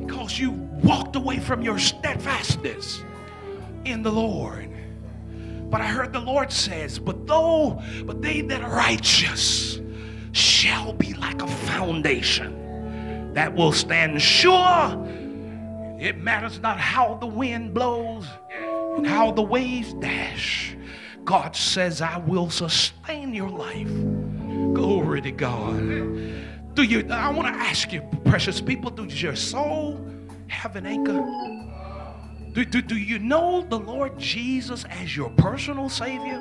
because you walked away from your steadfastness in the Lord. But I heard the Lord says, but though, but they that are righteous shall be like a foundation that will stand sure. It matters not how the wind blows and how the waves dash. God says, I will sustain your life. Glory to God. Do you, I want to ask you, precious people, does your soul have an anchor? Do, do, do you know the Lord Jesus as your personal Savior?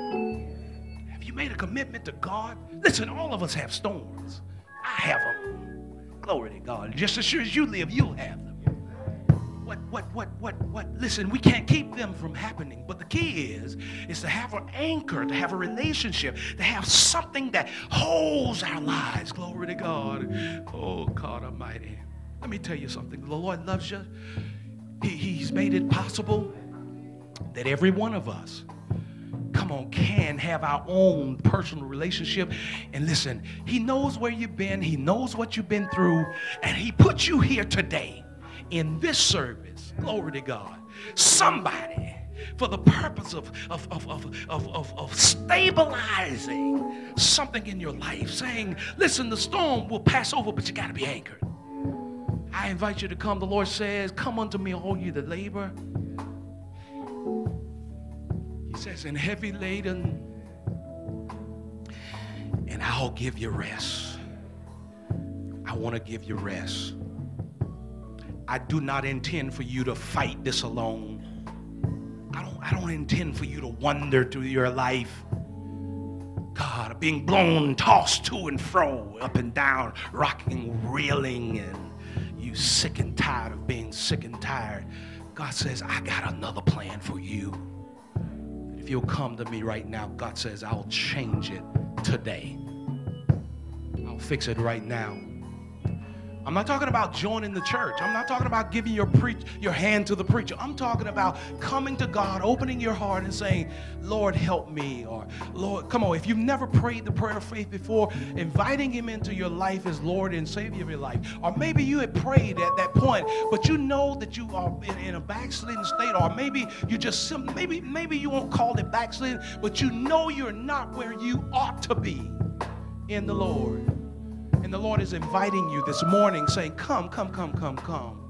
Have you made a commitment to God? Listen, all of us have storms. I have them. Glory to God. Just as sure as you live, you'll have them. What, what, what, what, what? Listen, we can't keep them from happening. But the key is, is to have an anchor, to have a relationship, to have something that holds our lives. Glory to God. Oh, God Almighty. Let me tell you something. The Lord loves you. He, he's made it possible that every one of us, come on, can have our own personal relationship. And listen, He knows where you've been, He knows what you've been through, and He put you here today in this service. Glory to God. Somebody for the purpose of, of, of, of, of, of, of stabilizing something in your life, saying, listen, the storm will pass over, but you got to be anchored. I invite you to come. The Lord says, Come unto me, all you that labor. He says, And heavy laden, and I'll give you rest. I want to give you rest. I do not intend for you to fight this alone. I don't, I don't intend for you to wander through your life. God, being blown, tossed to and fro, up and down, rocking, reeling, and you sick and tired of being sick and tired. God says, I got another plan for you. If you'll come to me right now, God says, I'll change it today. I'll fix it right now. I'm not talking about joining the church. I'm not talking about giving your preach your hand to the preacher. I'm talking about coming to God, opening your heart and saying, "Lord, help me." Or, "Lord, come on, if you've never prayed the prayer of faith before, inviting him into your life as Lord and Savior of your life. Or maybe you had prayed at that point, but you know that you are in, in a backslidden state or maybe you just maybe maybe you won't call it backslidden, but you know you're not where you ought to be in the Lord. And the Lord is inviting you this morning, saying, Come, come, come, come, come.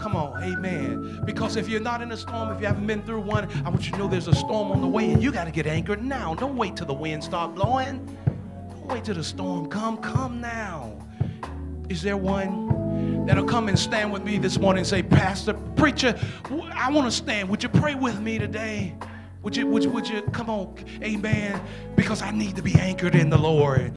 Come on, amen. Because if you're not in a storm, if you haven't been through one, I want you to know there's a storm on the way and you got to get anchored now. Don't wait till the wind start blowing. Don't wait till the storm come. Come now. Is there one that'll come and stand with me this morning and say, Pastor, preacher, I want to stand. Would you pray with me today? Would you, would you, would you, come on, amen, because I need to be anchored in the Lord.